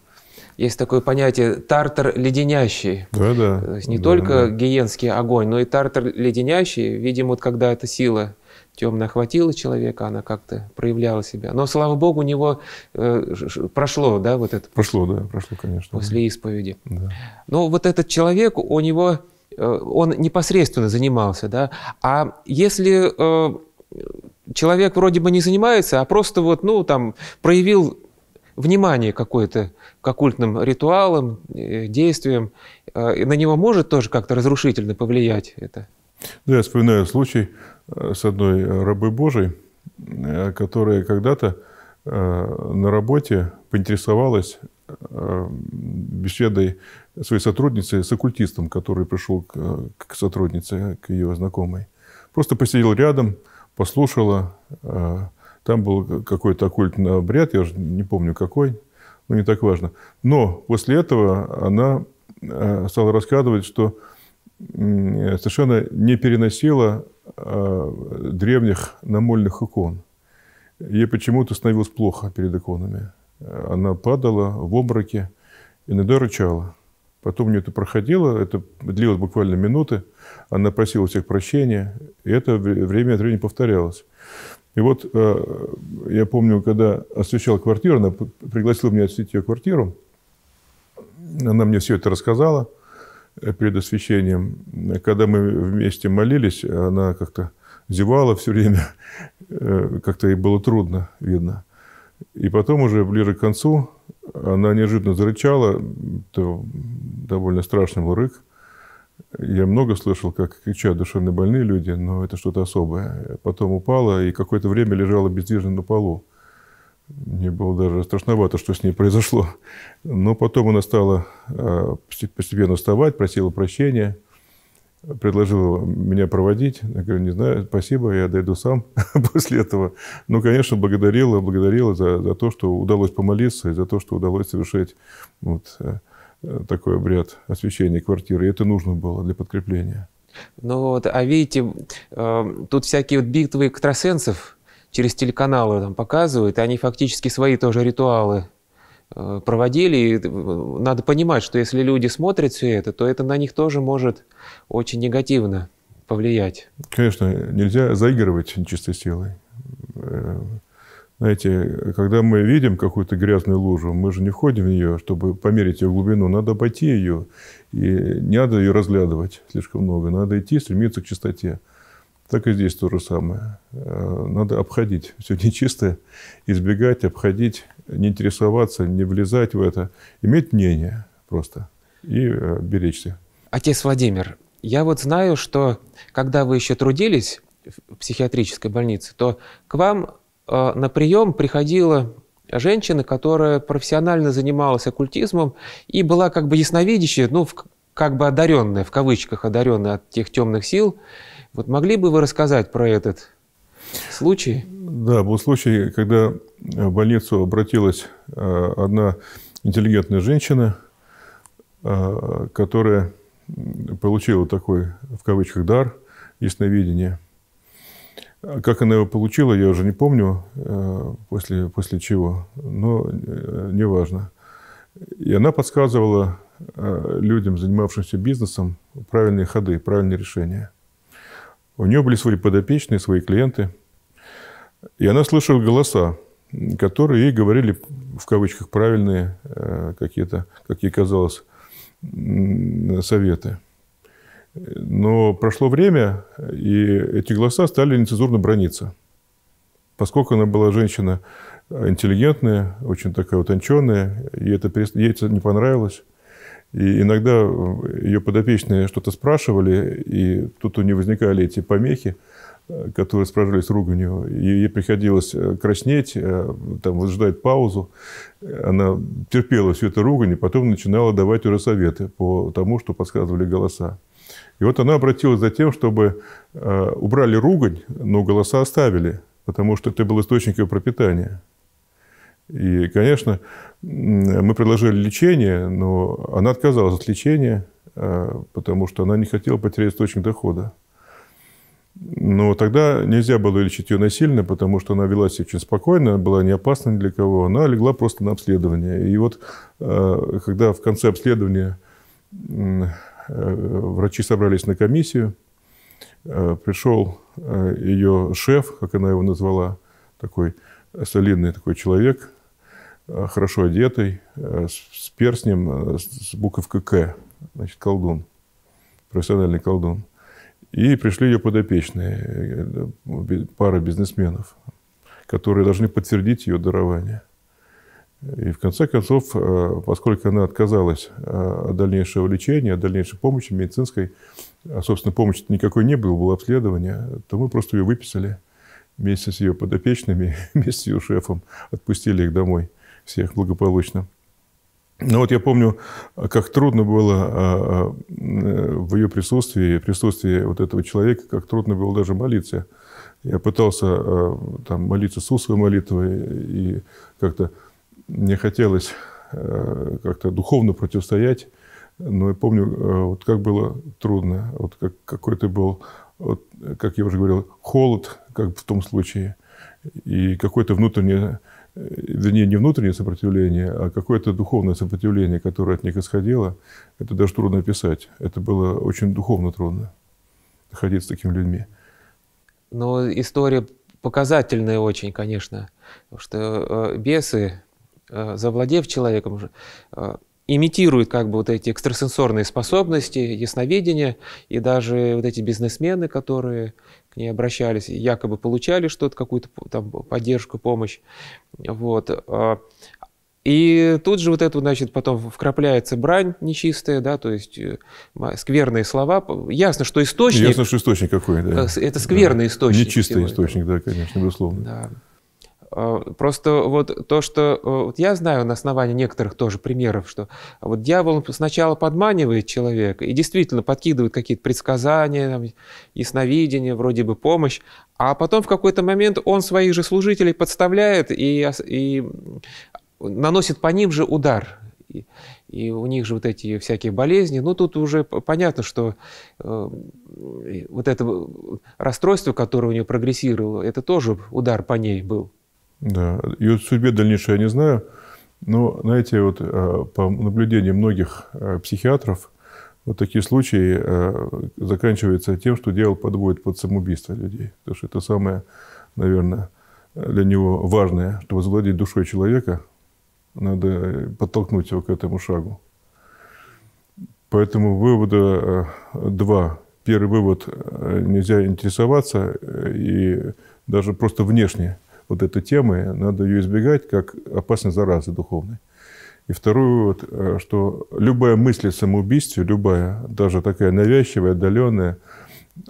Есть такое понятие тартар леденящий. Да, да. То есть не да, только да. гиенский огонь, но и тартар леденящий. Видимо, вот когда эта сила темно охватила человека, она как-то проявляла себя. Но, слава богу, у него э, прошло, да, вот это? Прошло, да, прошло, конечно. После исповеди. Да. Но вот этот человек, у него, э, он непосредственно занимался, да, а если э, человек вроде бы не занимается, а просто вот, ну, там, проявил внимание какое-то к оккультным ритуалам, э, действиям, э, на него может тоже как-то разрушительно повлиять это? Да, я вспоминаю случай э, с одной рабой Божией, э, которая когда-то э, на работе поинтересовалась беседой своей сотрудницы с оккультистом, который пришел к сотруднице, к ее знакомой. Просто посидел рядом, послушала. Там был какой-то оккультный обряд, я уже не помню какой, но не так важно. Но после этого она стала рассказывать, что совершенно не переносила а, древних намольных икон. Ей почему-то становилось плохо перед иконами. Она падала в обмороке, иногда рычала. Потом у нее это проходило, это длилось буквально минуты. Она просила всех прощения, и это время от времени повторялось. И вот э, я помню, когда освещал квартиру, она пригласила меня осветить ее квартиру. Она мне все это рассказала – перед освящением, когда мы вместе молились, она как-то зевала все время, э, как-то ей было трудно, видно. И потом уже ближе к концу она неожиданно зарычала, то довольно страшный был рык. Я много слышал, как кричат душевно больные люди, но это что-то особое. Потом упала и какое-то время лежала бездвижно на полу. Мне было даже страшновато, что с ней произошло. Но потом она стала э, постепенно вставать, просила прощения, предложила меня проводить. Я говорю, не знаю, спасибо, я дойду сам после этого. Ну, конечно, благодарила, благодарила за, за то, что удалось помолиться, и за то, что удалось совершить вот, э, такой обряд освящения квартиры. И это нужно было для подкрепления. Ну вот, а видите, э, тут всякие вот битвы экстрасенсов через телеканалы там показывают, и они фактически свои тоже ритуалы э, проводили. И э, надо понимать, что если люди смотрят все это, то это на них тоже может очень негативно повлиять. Конечно, нельзя заигрывать нечистой силой. Знаете, когда мы видим какую-то грязную лужу, мы же не входим в нее, чтобы померить ее глубину. Надо обойти ее, и не надо ее разглядывать слишком много. Надо идти, стремиться к чистоте. Так и здесь то же самое. Э, надо обходить все нечистое, избегать, обходить, не интересоваться, не влезать в это, иметь мнение просто и э, беречься. Отец Владимир, я вот знаю, что когда вы еще трудились в психиатрической больнице, то к вам на прием приходила женщина, которая профессионально занималась оккультизмом и была как бы ясновидящая, ну, как бы одаренная, в кавычках одаренная от тех темных сил, вот могли бы вы рассказать про этот случай? Да, был случай, когда в больницу обратилась э, одна интеллигентная женщина, э, которая получила такой, в кавычках, дар ясновидения. Как она его получила, я уже не помню, э, после, после чего, но неважно. И она подсказывала людям, занимавшимся бизнесом, правильные ходы, правильные решения – у нее были свои подопечные, свои клиенты. И она слышала голоса, которые ей говорили, в кавычках, правильные э, какие-то, как ей казалось, советы. Но прошло время, и эти голоса стали нецензурно брониться. Поскольку она была женщина интеллигентная, очень такая утонченная, и это, ей это не понравилось, и иногда ее подопечные что-то спрашивали, и тут у нее возникали эти помехи, которые спрашивались руганью. И ей приходилось э, краснеть, э, там, вот ждать паузу. Она терпела всю эту ругань, и потом начинала давать уже советы по тому, что подсказывали голоса. И вот она обратилась за тем, чтобы убрали ругань, но голоса оставили, потому что это был источник ее пропитания. И, конечно, мы предложили лечение, но она отказалась от лечения, а, потому что она не хотела потерять источник дохода. Но тогда нельзя было лечить ее насильно, потому что она вела себя очень спокойно, была не опасна ни для кого. Она легла просто на обследование. И вот а, когда в конце обследования э, врачи собрались на комиссию, а, пришел ее шеф, как она его назвала, такой солидный такой человек, Э, хорошо одетый, э, с перстнем, э, с буковкой «К», значит, колдун, профессиональный колдун. И пришли ее подопечные, пара бизнесменов, которые должны подтвердить ее дарование. И в конце концов, поскольку она отказалась от дальнейшего лечения, от дальнейшей помощи медицинской, а, собственно, помощи никакой не было, было обследование, то мы просто ее выписали вместе с ее подопечными, вместе с ее шефом, отпустили их домой всех благополучно. Но вот я помню, как трудно было а, а, в ее присутствии, присутствии вот этого человека, как трудно было даже молиться. Я пытался а, там, молиться с узкой молитвой, и как-то мне хотелось как-то духовно противостоять. Но я помню, вот как было трудно, вот как, какой-то был, вот, как я уже говорил, холод, как в том случае, и какое-то внутреннее вернее, не внутреннее сопротивление, а какое-то духовное сопротивление, которое от них исходило, это даже трудно описать. Это было очень духовно трудно находиться с такими людьми. Но история показательная очень, конечно, потому что э, бесы, э, завладев человеком, э, имитируют как бы вот эти экстрасенсорные способности, ясновидение, и даже вот эти бизнесмены, которые к ней обращались, якобы получали что-то, какую-то там поддержку, помощь. Вот. А, и тут же вот это, значит, потом вкрапляется брань нечистая, да, то есть э, скверные слова. Ясно, что источник... Ясно, что источник какой, да. Это скверный да. источник. Нечистый источник, да, конечно, безусловно. Да. Э, просто вот то, что э, вот я знаю на основании некоторых тоже примеров, что вот дьявол сначала подманивает человека и действительно подкидывает какие-то предсказания, там, ясновидение, вроде бы помощь, а потом в какой-то момент он своих же служителей подставляет и, и наносит по ним же удар. И, и у них же вот эти всякие болезни. Ну, тут уже понятно, что э, вот это расстройство, которое у нее прогрессировало, это тоже удар по ней был. Да, ее судьбе дальнейшей я не знаю, но, знаете, вот э, по наблюдению многих э, психиатров, вот такие случаи э, заканчиваются тем, что дьявол подводит под самоубийство людей. Потому что это самое, наверное, для него важное, чтобы завладеть душой человека, надо подтолкнуть его к этому шагу. Поэтому вывода два. Первый вывод – нельзя интересоваться и даже просто внешне – вот этой темы, надо ее избегать как опасной заразы духовной. И второй вывод, э, что любая мысль о самоубийстве, любая, даже такая навязчивая, отдаленная,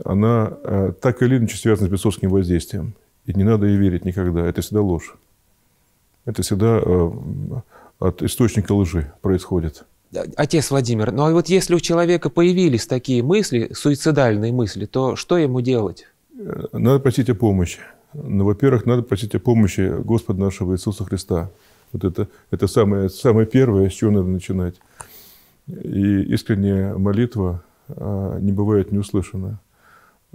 она э, так или иначе связана с бесовским воздействием. И не надо ей верить никогда. Это всегда ложь. Это всегда э, от источника лжи происходит. Отец Владимир, ну а вот если у человека появились такие мысли, суицидальные мысли, то что ему делать? Надо просить о помощи. Ну, во-первых, надо просить о помощи Господа нашего Иисуса Христа. Вот это, это самое, самое первое, с чего надо начинать. И искренняя молитва а, не бывает неуслышана.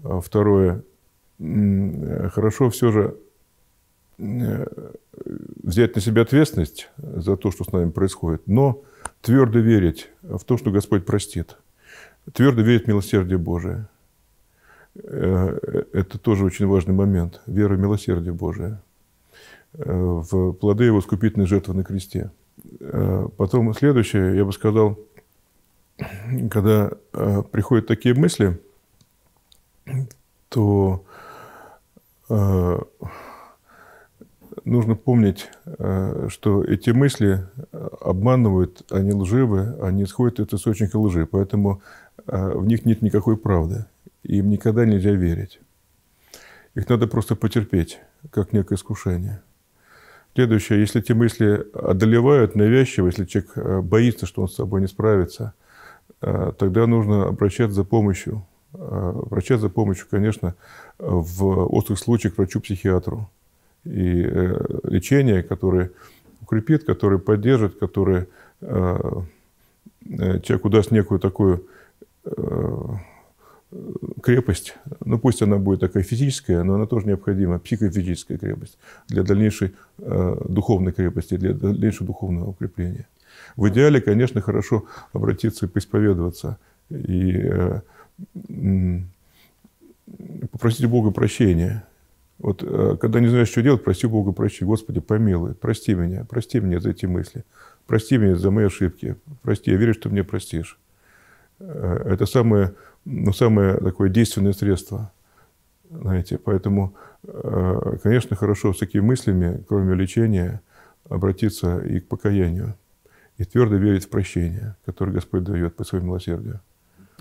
А второе, хорошо все же э, взять на себя ответственность за то, что с нами происходит, но твердо верить в то, что Господь простит. Твердо верить в милосердие Божие. Э, это тоже очень важный момент. Вера в милосердие Божие. Э, в плоды его скупительной жертвы на кресте. Э, потом следующее, я бы сказал, когда приходят такие мысли, то нужно помнить, что эти мысли обманывают, они лживы, они исходят от источника лжи, поэтому в них нет никакой правды им никогда нельзя верить. Их надо просто потерпеть, как некое искушение. Следующее, если эти мысли одолевают навязчиво, если человек э, боится, что он с собой не справится, э, тогда нужно обращаться за помощью. Э, обращаться за помощью, конечно, в острых случаях к врачу-психиатру. И лечение, которое укрепит, которое поддержит, которое человеку даст некую такую крепость, ну пусть она будет такая физическая, но она тоже необходима, психофизическая крепость для дальнейшей э, духовной крепости, для дальнейшего духовного укрепления. В идеале, конечно, хорошо обратиться и поисповедоваться, и э, попросить Бога прощения. Вот э, когда не знаешь, что делать, проси Бога прощи. Господи, помилуй, прости меня, прости меня за эти мысли, прости меня за мои ошибки, прости, я верю, что мне простишь. Э, это самое ну, самое такое действенное средство. Знаете, поэтому, э, конечно, хорошо с такими мыслями, кроме лечения, обратиться и к покаянию, и твердо верить в прощение, которое Господь дает по своему милосердию.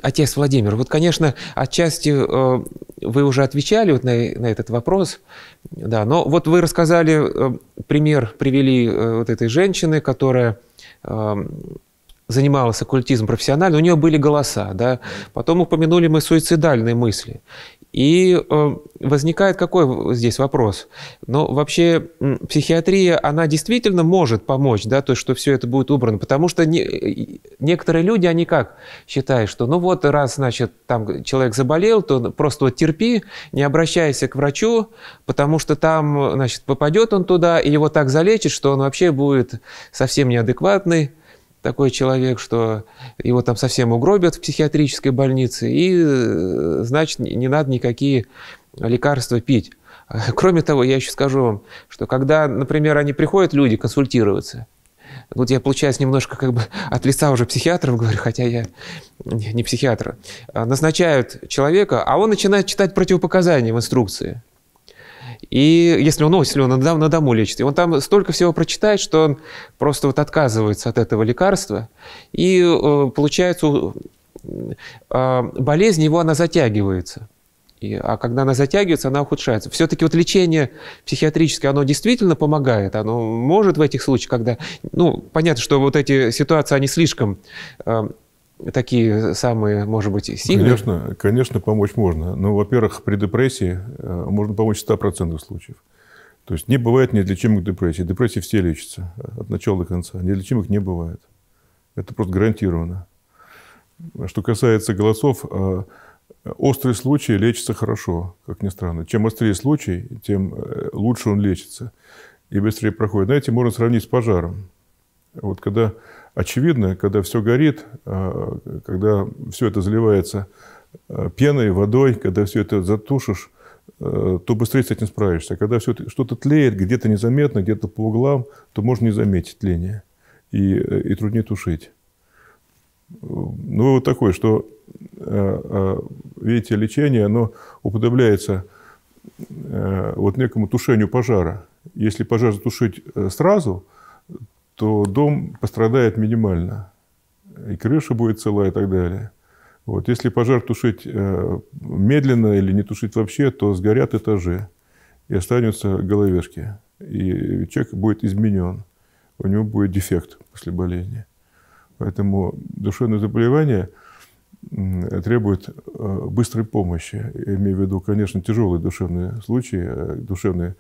Отец Владимир, вот, конечно, отчасти э, вы уже отвечали вот на, на этот вопрос, да, но вот вы рассказали э, пример, привели вот этой женщины, которая занималась оккультизмом профессионально, у нее были голоса, да. Потом упомянули мы суицидальные мысли. И э, возникает какой здесь вопрос? Ну, вообще, психиатрия, она действительно может помочь, да, то что все это будет убрано, потому что не, некоторые люди, они как считают, что, ну вот, раз, значит, там человек заболел, то просто вот терпи, не обращайся к врачу, потому что там, значит, попадет он туда, и его так залечит, что он вообще будет совсем неадекватный, такой человек, что его там совсем угробят в психиатрической больнице, и, э, значит, не надо никакие лекарства пить. Кроме того, я еще скажу вам, что когда, например, они приходят, люди, консультироваться, вот я, получается, немножко как бы от лица уже психиатров говорю, хотя я не психиатр, а назначают человека, а он начинает читать противопоказания в инструкции. И если он, ну, если он на, на дому лечит, и он там столько всего прочитает, что он просто вот отказывается от этого лекарства, и э, получается, э, болезнь его, она затягивается. И, а когда она затягивается, она ухудшается. Все-таки вот лечение психиатрическое, оно действительно помогает. Оно может в этих случаях, когда... Ну, понятно, что вот эти ситуации, они слишком э, такие самые, может быть, сильные. Конечно, конечно, помочь можно. Но, во-первых, при депрессии э, можно помочь в 100% случаев. То есть не бывает неизлечимых депрессий. Депрессии все лечатся от начала до конца. Неизлечимых не бывает. Это просто гарантированно. Что касается голосов, э, острый случай лечится хорошо, как ни странно. Чем острее случай, тем э, лучше он лечится и быстрее проходит. Знаете, можно сравнить с пожаром. Вот когда очевидно, когда все горит, э, когда все это заливается пеной, водой, когда все это затушишь, то быстрее с этим справишься. А когда все что-то тлеет, где-то незаметно, где-то по углам, то можно не заметить тление и, и труднее тушить. Ну, вот такой, что, э, э, видите, лечение, оно уподобляется э, вот некому тушению пожара. Если пожар затушить сразу, то дом пострадает минимально. И крыша будет цела и так далее. Вот. Если пожар тушить медленно или не тушить вообще, то сгорят этажи и останутся головешки. И человек будет изменен. У него будет дефект после болезни. Поэтому душевное заболевание требует э, быстрой помощи. Я имею в виду, конечно, тяжелые душевные случаи, э, душевные э,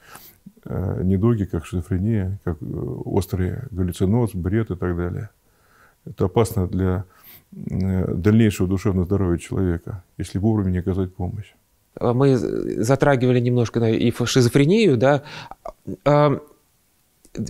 недуги, как шизофрения, как острый галлюциноз, бред и так далее. Это опасно для дальнейшего душевного здоровья человека, если вовремя не оказать помощь. Мы затрагивали немножко и шизофрению, да.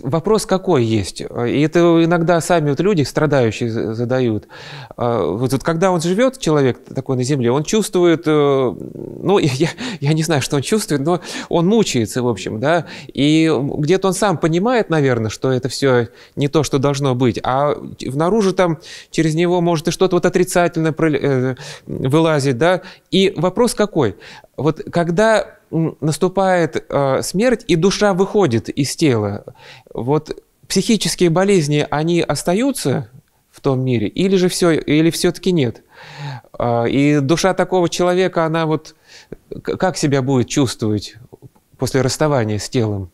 Вопрос какой есть? И это иногда сами вот люди, страдающие, задают. А, вот, вот когда он живет, человек такой на земле, он чувствует, э, ну, я, я не знаю, что он чувствует, но он мучается, в общем, да, и где-то он сам понимает, наверное, что это все не то, что должно быть, а внаружи там через него может и что-то вот отрицательное э, вылазить, да, и вопрос какой? Вот когда наступает э, смерть, и душа выходит из тела. Вот психические болезни, они остаются в том мире, или же все, или все-таки нет? Э, и душа такого человека, она вот как себя будет чувствовать после расставания с телом?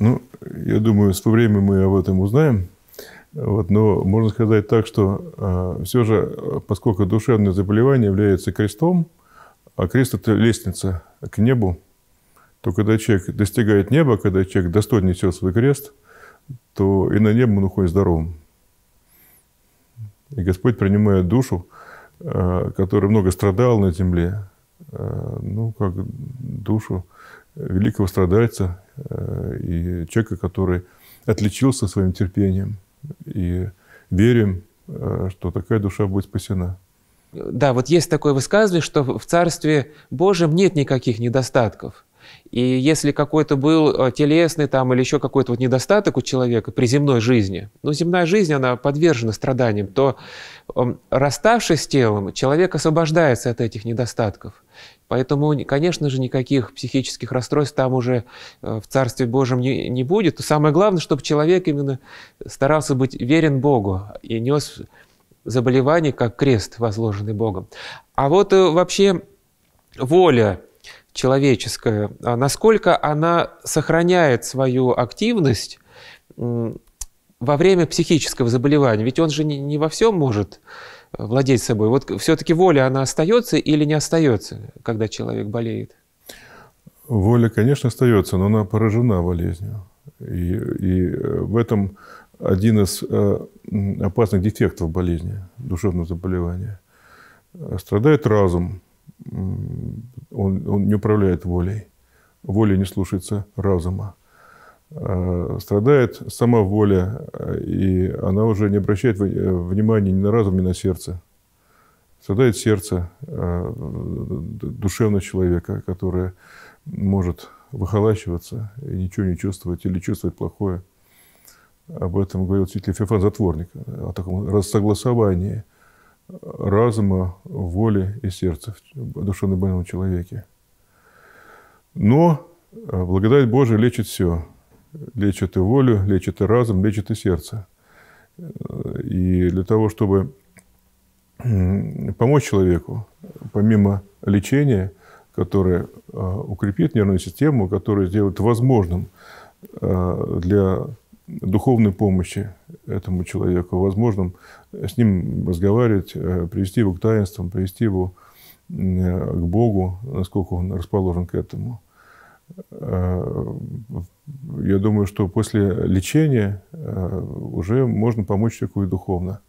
Ну, я думаю, с временем мы об этом узнаем. Вот, но можно сказать так, что э, все же, поскольку душевное заболевание является крестом, а крест – это лестница к небу. То когда человек достигает неба, когда человек достойно несет свой крест, то и на небо он уходит здоровым. И Господь принимает душу, э, которая много страдала на земле, э, ну, как душу великого страдальца э, и человека, который отличился своим терпением. И верим, что такая душа будет спасена. Да, вот есть такое высказывание, что в Царстве Божьем нет никаких недостатков. И если какой-то был э, телесный там или еще какой-то вот недостаток у человека при земной жизни, ну, земная жизнь, она подвержена страданиям, то эм, расставшись с телом, человек освобождается от этих недостатков. Поэтому, конечно же, никаких психических расстройств там уже э, в Царстве Божьем не, не будет. самое главное, чтобы человек именно старался быть верен Богу и нес заболеваний, как крест, возложенный Богом. А вот э, вообще воля человеческая, а насколько она сохраняет свою активность во время психического заболевания? Ведь он же не, не во всем может э, владеть собой. Вот все-таки воля, она остается или не остается, когда человек болеет? Воля, конечно, остается, но она поражена болезнью. И, и э, в этом один из э, опасных дефектов болезни, душевного заболевания. Страдает разум, он, он не управляет волей, воля не слушается разума. Э, страдает сама воля, и она уже не обращает внимания ни на разум, ни на сердце. Страдает сердце э, душевного человека, которое может выхолачиваться и ничего не чувствовать или чувствовать плохое – об этом говорил святитель Феофан Затворник, о таком рассогласовании разума, воли и сердца в душевно больном человеке. Но э, благодать Божия лечит все. Лечит и волю, лечит и разум, лечит и сердце. И для того, чтобы помочь человеку, помимо лечения, которое укрепит нервную систему, которое сделает возможным для духовной помощи этому человеку, возможным с ним разговаривать, привести его к таинствам, привести его к Богу, насколько он расположен к этому. Я думаю, что после лечения уже можно помочь человеку и духовно.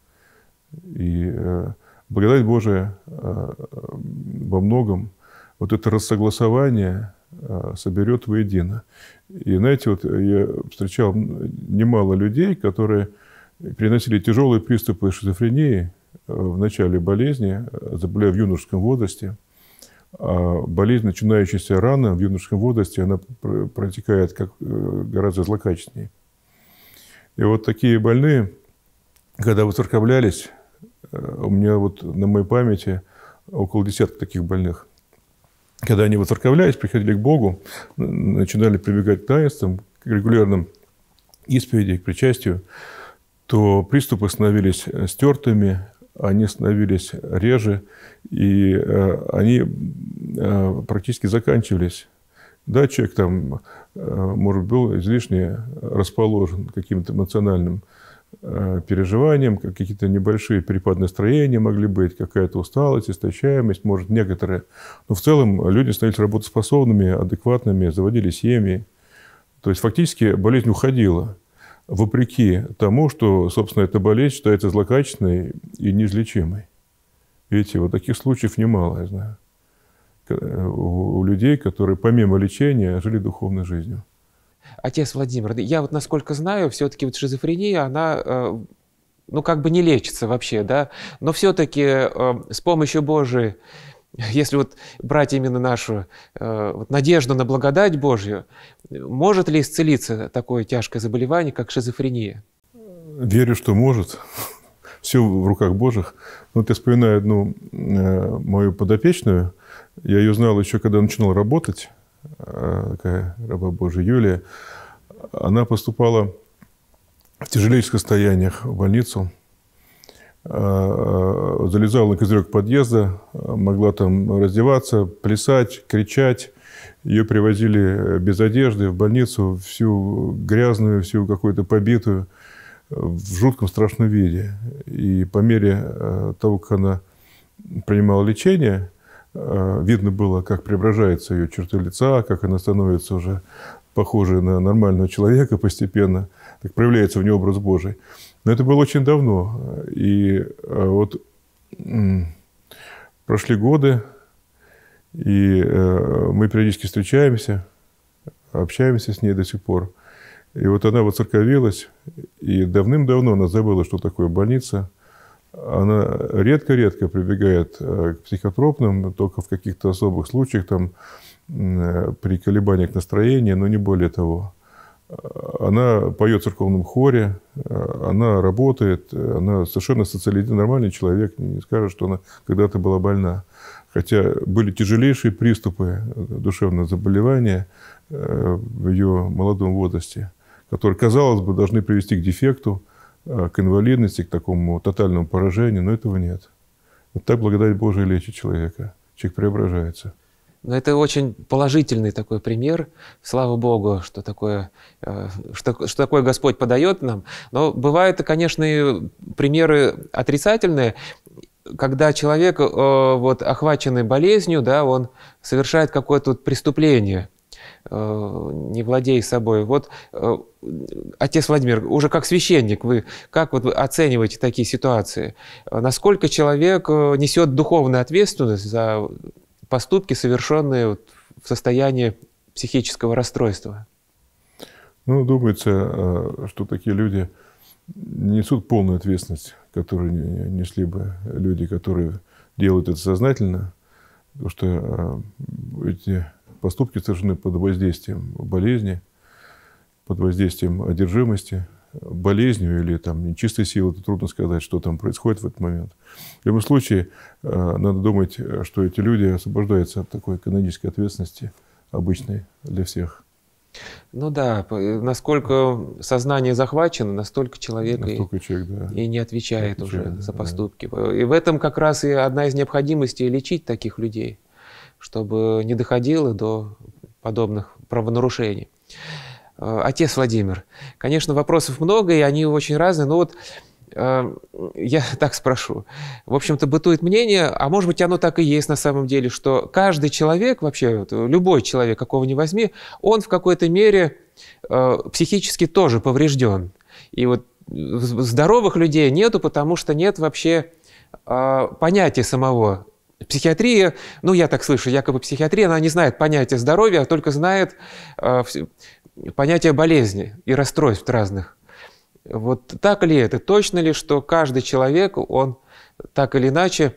И э, благодать Божия э, во многом, вот это рассогласование э, соберет воедино. И знаете, вот я встречал немало людей, которые переносили тяжелые приступы шизофрении в начале болезни, заболев в юношеском возрасте. А болезнь, начинающаяся рано, в юношеском возрасте, она протекает как гораздо злокачественнее. И вот такие больные, когда выцерковлялись, у меня вот на моей памяти около десятка таких больных. Когда они воцерковлялись, приходили к Богу, начинали прибегать к таинствам, к регулярным исповеди, к причастию, то приступы становились стертыми, они становились реже, и э, они э, практически заканчивались. Да, человек там, э, может, был излишне расположен каким-то эмоциональным Э, переживаниям, какие-то небольшие перепады настроения могли быть, какая-то усталость, истощаемость, может, некоторые. Но в целом люди становились работоспособными, адекватными, заводили семьи. То есть фактически болезнь уходила, вопреки тому, что, собственно, эта болезнь считается злокачественной и неизлечимой. Видите, вот таких случаев немало, я знаю, у людей, которые помимо лечения жили духовной жизнью. Отец Владимир, я вот насколько знаю, все-таки вот шизофрения, она э, ну, как бы не лечится вообще, да, но все-таки э, с помощью Божией, если вот брать именно нашу э, вот надежду на благодать Божью, может ли исцелиться такое тяжкое заболевание, как шизофрения? Верю, что может. Все в руках Божьих. Вот я вспоминаю одну мою подопечную. Я ее знал еще, когда начинал работать. Э, такая раба Божия Юлия, она поступала в тяжелейших состояниях в больницу, э, э, залезала на козырек подъезда, могла там раздеваться, плясать, кричать. Ее привозили без одежды в больницу, всю грязную, всю какую-то побитую, в жутком страшном виде. И по мере того, как она принимала лечение, видно было, как преображаются ее черты лица, как она становится уже похожей на нормального человека постепенно, так проявляется в ней образ Божий. Но это было очень давно. И э, вот прошли годы, и э, мы периодически встречаемся, общаемся с ней до сих пор. И вот она воцерковилась, и давным-давно она забыла, что такое больница – она редко-редко прибегает э, к психотропным, только в каких-то особых случаях, там, э, при колебаниях настроения, но не более того. Она поет в церковном хоре, э, она работает, она совершенно социализированный, нормальный человек, не скажет, что она когда-то была больна. Хотя были тяжелейшие приступы душевного заболевания в ее молодом возрасте, которые, казалось бы, должны привести к дефекту, Э, к инвалидности, к такому тотальному поражению, но этого нет. Вот так благодать Божия лечит человека. Человек преображается. Но это очень положительный такой пример. Слава Богу, что такое, э, что, что такое Господь подает нам. Но бывают, конечно, и примеры отрицательные, когда человек, э, вот, охваченный болезнью, да, он совершает какое-то преступление – Э, не владея собой. Вот, э, отец Владимир, уже как священник, вы как вот вы оцениваете такие ситуации? Насколько человек э, несет духовную ответственность за поступки, совершенные в состоянии психического расстройства? Ну, думается, что такие люди несут полную ответственность, которую несли бы люди, которые делают это сознательно, потому что эти поступки совершены под воздействием болезни, под воздействием одержимости, болезнью или там нечистой силы, это трудно сказать, что там происходит в этот момент. В любом случае, э, надо думать, что эти люди освобождаются от такой канонической ответственности, обычной для всех. Ну да, насколько сознание захвачено, настолько человек, настолько и, человек да. и не отвечает, отвечает уже за поступки. Да. И в этом как раз и одна из необходимостей лечить таких людей, чтобы не доходило до подобных правонарушений. Э, отец Владимир, конечно, вопросов много, и они очень разные, но вот э, я так спрошу. В общем-то, бытует мнение, а может быть, оно так и есть на самом деле, что каждый человек, вообще любой человек, какого ни возьми, он в какой-то мере э, психически тоже поврежден. И вот здоровых людей нету, потому что нет вообще понятия самого Психиатрия, ну я так слышу, якобы психиатрия, она не знает понятия здоровья, а только знает понятие болезни и расстройств разных. Вот так ли это? Точно ли, что каждый человек, он так или иначе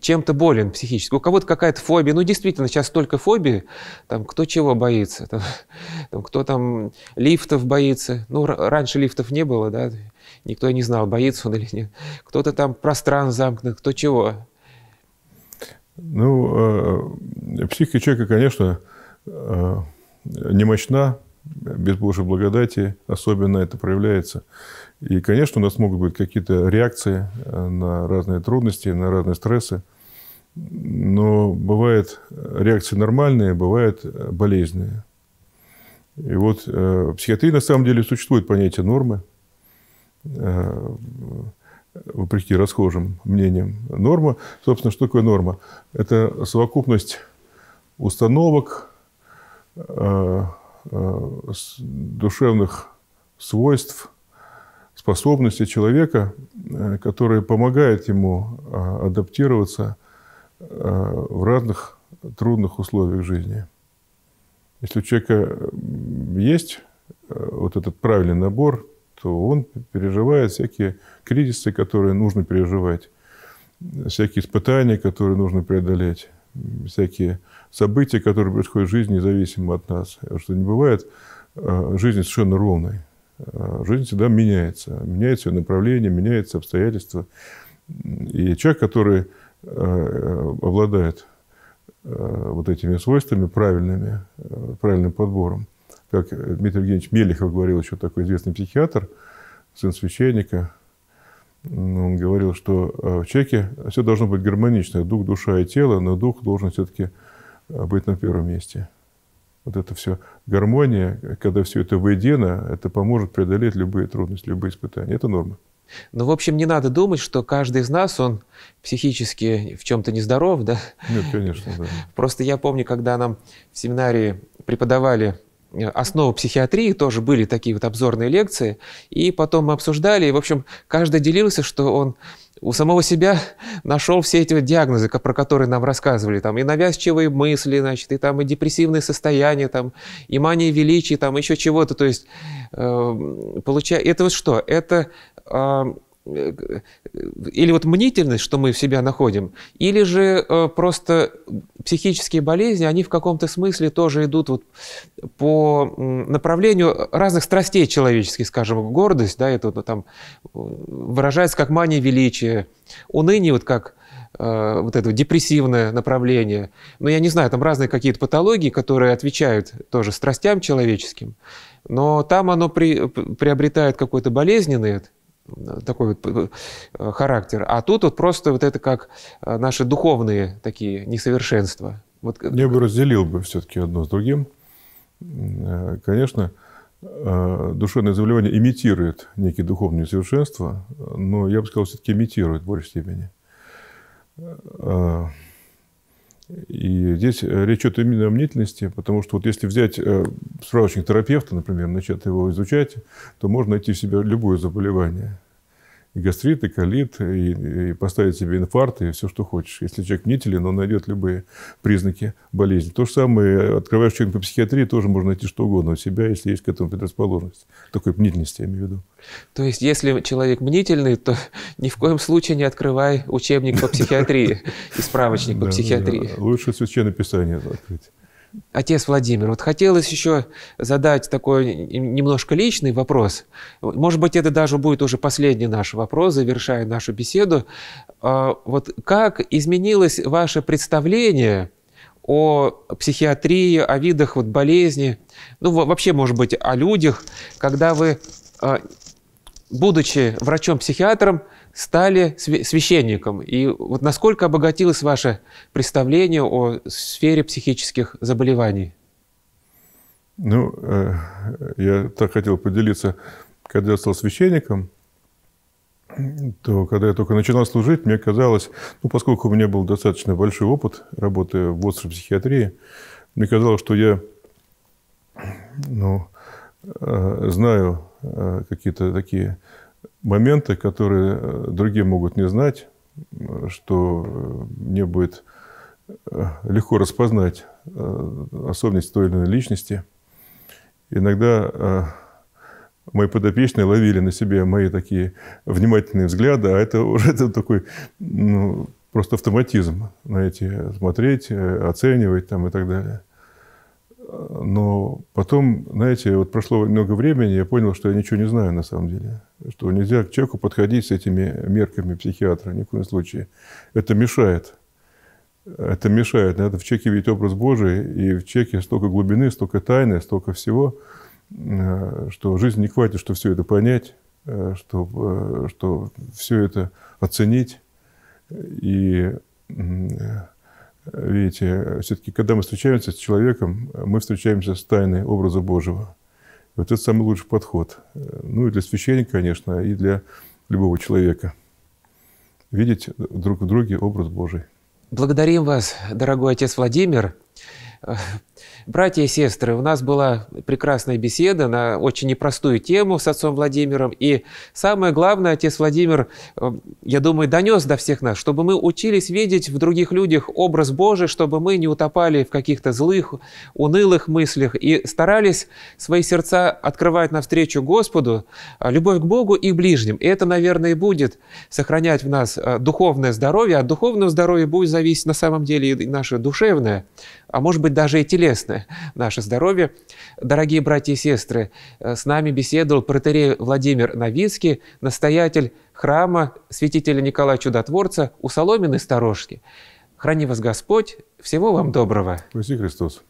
чем-то болен психически. У кого-то какая-то фобия. Ну, действительно, сейчас столько фобий. Там, кто чего боится. Там, там, кто там лифтов боится. Ну, раньше лифтов не было, да. Никто не знал, боится он или нет. Кто-то там пространств замкнут, кто чего. Ну, э, психика человека, конечно, э, немощна, без Божьей благодати особенно это проявляется. И, конечно, у нас могут быть какие-то реакции э, на разные трудности, на разные стрессы. Но бывают реакции нормальные, бывают болезненные. И вот в психиатрии на самом деле существует понятие нормы, вопреки расхожим мнениям. Норма, собственно, что такое норма? Это совокупность установок, Э, э, душевных свойств, способностей человека, э, которые помогают ему адаптироваться в разных трудных условиях жизни. Если у человека есть вот этот правильный набор, то он переживает всякие кризисы, которые нужно переживать, всякие испытания, которые нужно преодолеть, всякие события, которые происходят в жизни, независимо от нас. Что не бывает э, жизнь совершенно ровной. Э, жизнь всегда меняется. Меняется ее направление, меняются обстоятельства. И человек, который э, обладает вот этими свойствами правильными, правильным подбором, как Дмитрий Евгеньевич Мелехов говорил, еще такой известный психиатр, сын священника, он говорил, что в человеке все должно быть гармонично, дух, душа и тело, но дух должен все-таки быть на первом месте. Вот это все гармония, когда все это воедино, это поможет преодолеть любые трудности, любые испытания. Это норма. Ну, в общем, не надо думать, что каждый из нас, он психически в чем-то нездоров, да? Нет, конечно, да. Просто я помню, когда нам в семинарии преподавали э, основу психиатрии, тоже были такие вот обзорные лекции, и потом мы обсуждали, и, в общем, каждый делился, что он у самого себя нашел все эти диагнозы, про которые нам рассказывали, там и навязчивые мысли, значит, и там и депрессивные состояния, там и мания величия, там еще чего-то, то есть э, получая, это вот что? Это э, или вот мнительность, что мы в себя находим, или же э, просто психические болезни, они в каком-то смысле тоже идут вот по направлению разных страстей человеческих, скажем, гордость, да, это вот, там выражается как мания величия, уныние вот как э, вот это депрессивное направление. Но я не знаю, там разные какие-то патологии, которые отвечают тоже страстям человеческим, но там оно при, приобретает какой-то болезненный такой вот э, характер. А тут вот просто вот это как э, наши духовные такие несовершенства. Вот. Я бы разделил бы все-таки одно с другим. Э, конечно, душевное заболевание имитирует некие духовные несовершенства, но я бы сказал, все-таки имитирует в большей степени. И здесь речь идет именно о мнительности, потому что вот если взять справочник терапевта, например, начать его изучать, то можно найти в себе любое заболевание и гастрит, и колит, и, и поставить себе инфаркт, и все, что хочешь. Если человек мнителен, он найдет любые признаки болезни. То же самое, открываешь человек по психиатрии, тоже можно найти что угодно у себя, если есть к этому предрасположенность. Такой мнительности, я имею в виду. То есть, если человек мнительный, то ни в коем случае не открывай учебник по психиатрии и справочник по психиатрии. Лучше священное писание открыть. Отец Владимир, вот хотелось еще задать такой немножко личный вопрос. Может быть, это даже будет уже последний наш вопрос, завершая нашу беседу. А, вот как изменилось ваше представление о психиатрии, о видах вот болезни, ну вообще, может быть, о людях, когда вы, а, будучи врачом-психиатром, стали священником. И вот насколько обогатилось ваше представление о сфере психических заболеваний? Ну, э, я так хотел поделиться, когда я стал священником, то когда я только начинал служить, мне казалось, ну, поскольку у меня был достаточно большой опыт работы в острой психиатрии, мне казалось, что я ну, э, знаю э, какие-то такие моменты, которые другие могут не знать, что мне будет легко распознать особенность той или иной личности – иногда э, мои подопечные ловили на себе мои такие внимательные взгляды, а это уже это такой ну, просто автоматизм, знаете, смотреть, э, оценивать там и так далее. Но потом, знаете, вот прошло много времени, я понял, что я ничего не знаю на самом деле. Что нельзя к человеку подходить с этими мерками психиатра ни в коем случае. Это мешает это мешает. Надо в человеке видеть образ Божий, и в человеке столько глубины, столько тайны, столько всего, э, что жизнь не хватит, чтобы все это понять, э, э, что все это оценить. И видите, все-таки, когда мы встречаемся с человеком, мы встречаемся с тайной образа Божьего. Вот это самый лучший подход. Ну и для священника, конечно, и для любого человека. Видеть друг в друге образ Божий. Благодарим вас, дорогой отец Владимир. Братья и сестры, у нас была прекрасная беседа на очень непростую тему с отцом Владимиром. И самое главное, отец Владимир, э, я думаю, донес до всех нас, чтобы мы учились видеть в других людях образ Божий, чтобы мы не утопали в каких-то злых, унылых мыслях и старались свои сердца открывать навстречу Господу, а любовь к Богу и ближним. И это, наверное, и будет сохранять в нас э, духовное здоровье. От духовного здоровья будет зависеть на самом деле и наше душевное а может быть даже и телесное наше здоровье. Дорогие братья и сестры, э, с нами беседовал протерей Владимир Новицкий, настоятель храма святителя Николая Чудотворца у Соломенной сторожки. Храни вас Господь, всего вам доброго. Спаси Христос.